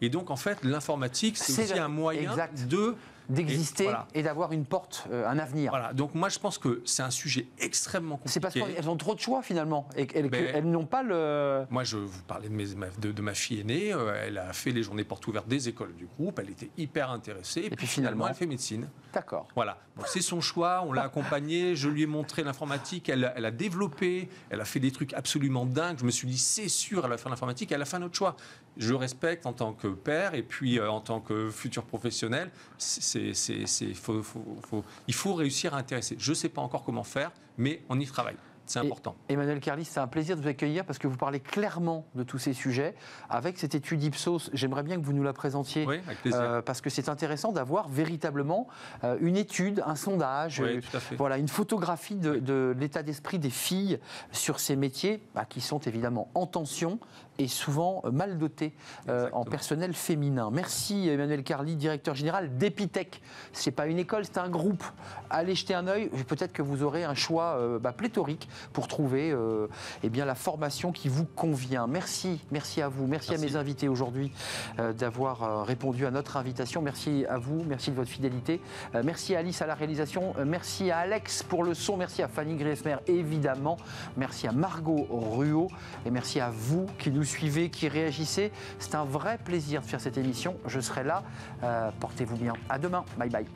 Et donc, en fait, l'informatique, c'est aussi un moyen de d'exister et, d'avoir une porte, euh, un avenir. Voilà. Donc moi je pense que c'est un sujet extrêmement compliqué. C'est parce qu'elles ont trop de choix finalement et qu'elles n'ont pas le. Moi je vous parlais de, mes, de, ma fille aînée, euh, elle a fait les journées portes ouvertes des écoles du groupe, elle était hyper intéressée et, puis, finalement, elle fait médecine. D'accord. Voilà. c'est son choix, on l'a accompagnée, je lui ai montré l'informatique, elle, elle, a développé, elle a fait des trucs absolument dingues. Je me suis dit c'est sûr, elle va faire l'informatique, elle a fait un autre choix. Je respecte en tant que père et puis euh, en tant que futur professionnel. C'est il faut réussir à intéresser. Je ne sais pas encore comment faire, mais on y travaille. C'est important. Emmanuel Carlis, c'est un plaisir de vous accueillir parce que vous parlez clairement de tous ces sujets. Avec cette étude Ipsos, j'aimerais bien que vous nous la présentiez. Oui, avec plaisir. Euh, parce que c'est intéressant d'avoir véritablement euh, une étude, un sondage, euh, voilà, une photographie de, l'état d'esprit des filles sur ces métiers bah, qui sont évidemment en tension et souvent mal dotés en personnel féminin. Merci Emmanuel Carly, directeur général d'Epitech. C'est pas une école, c'est un groupe. Allez jeter un œil. Peut-être que vous aurez un choix bah, pléthorique pour trouver euh, eh bien, la formation qui vous convient. Merci, merci à vous, merci, à mes invités aujourd'hui euh, d'avoir euh, répondu à notre invitation. Merci à vous, merci de votre fidélité. merci à Alice à la réalisation, merci à Alex pour le son, merci à Fanny Griesmer évidemment, merci à Margot Ruot et merci à vous qui nous suivez, qui réagissez. C'est un vrai plaisir de faire cette émission. Je serai là. Portez-vous bien. À demain. Bye bye.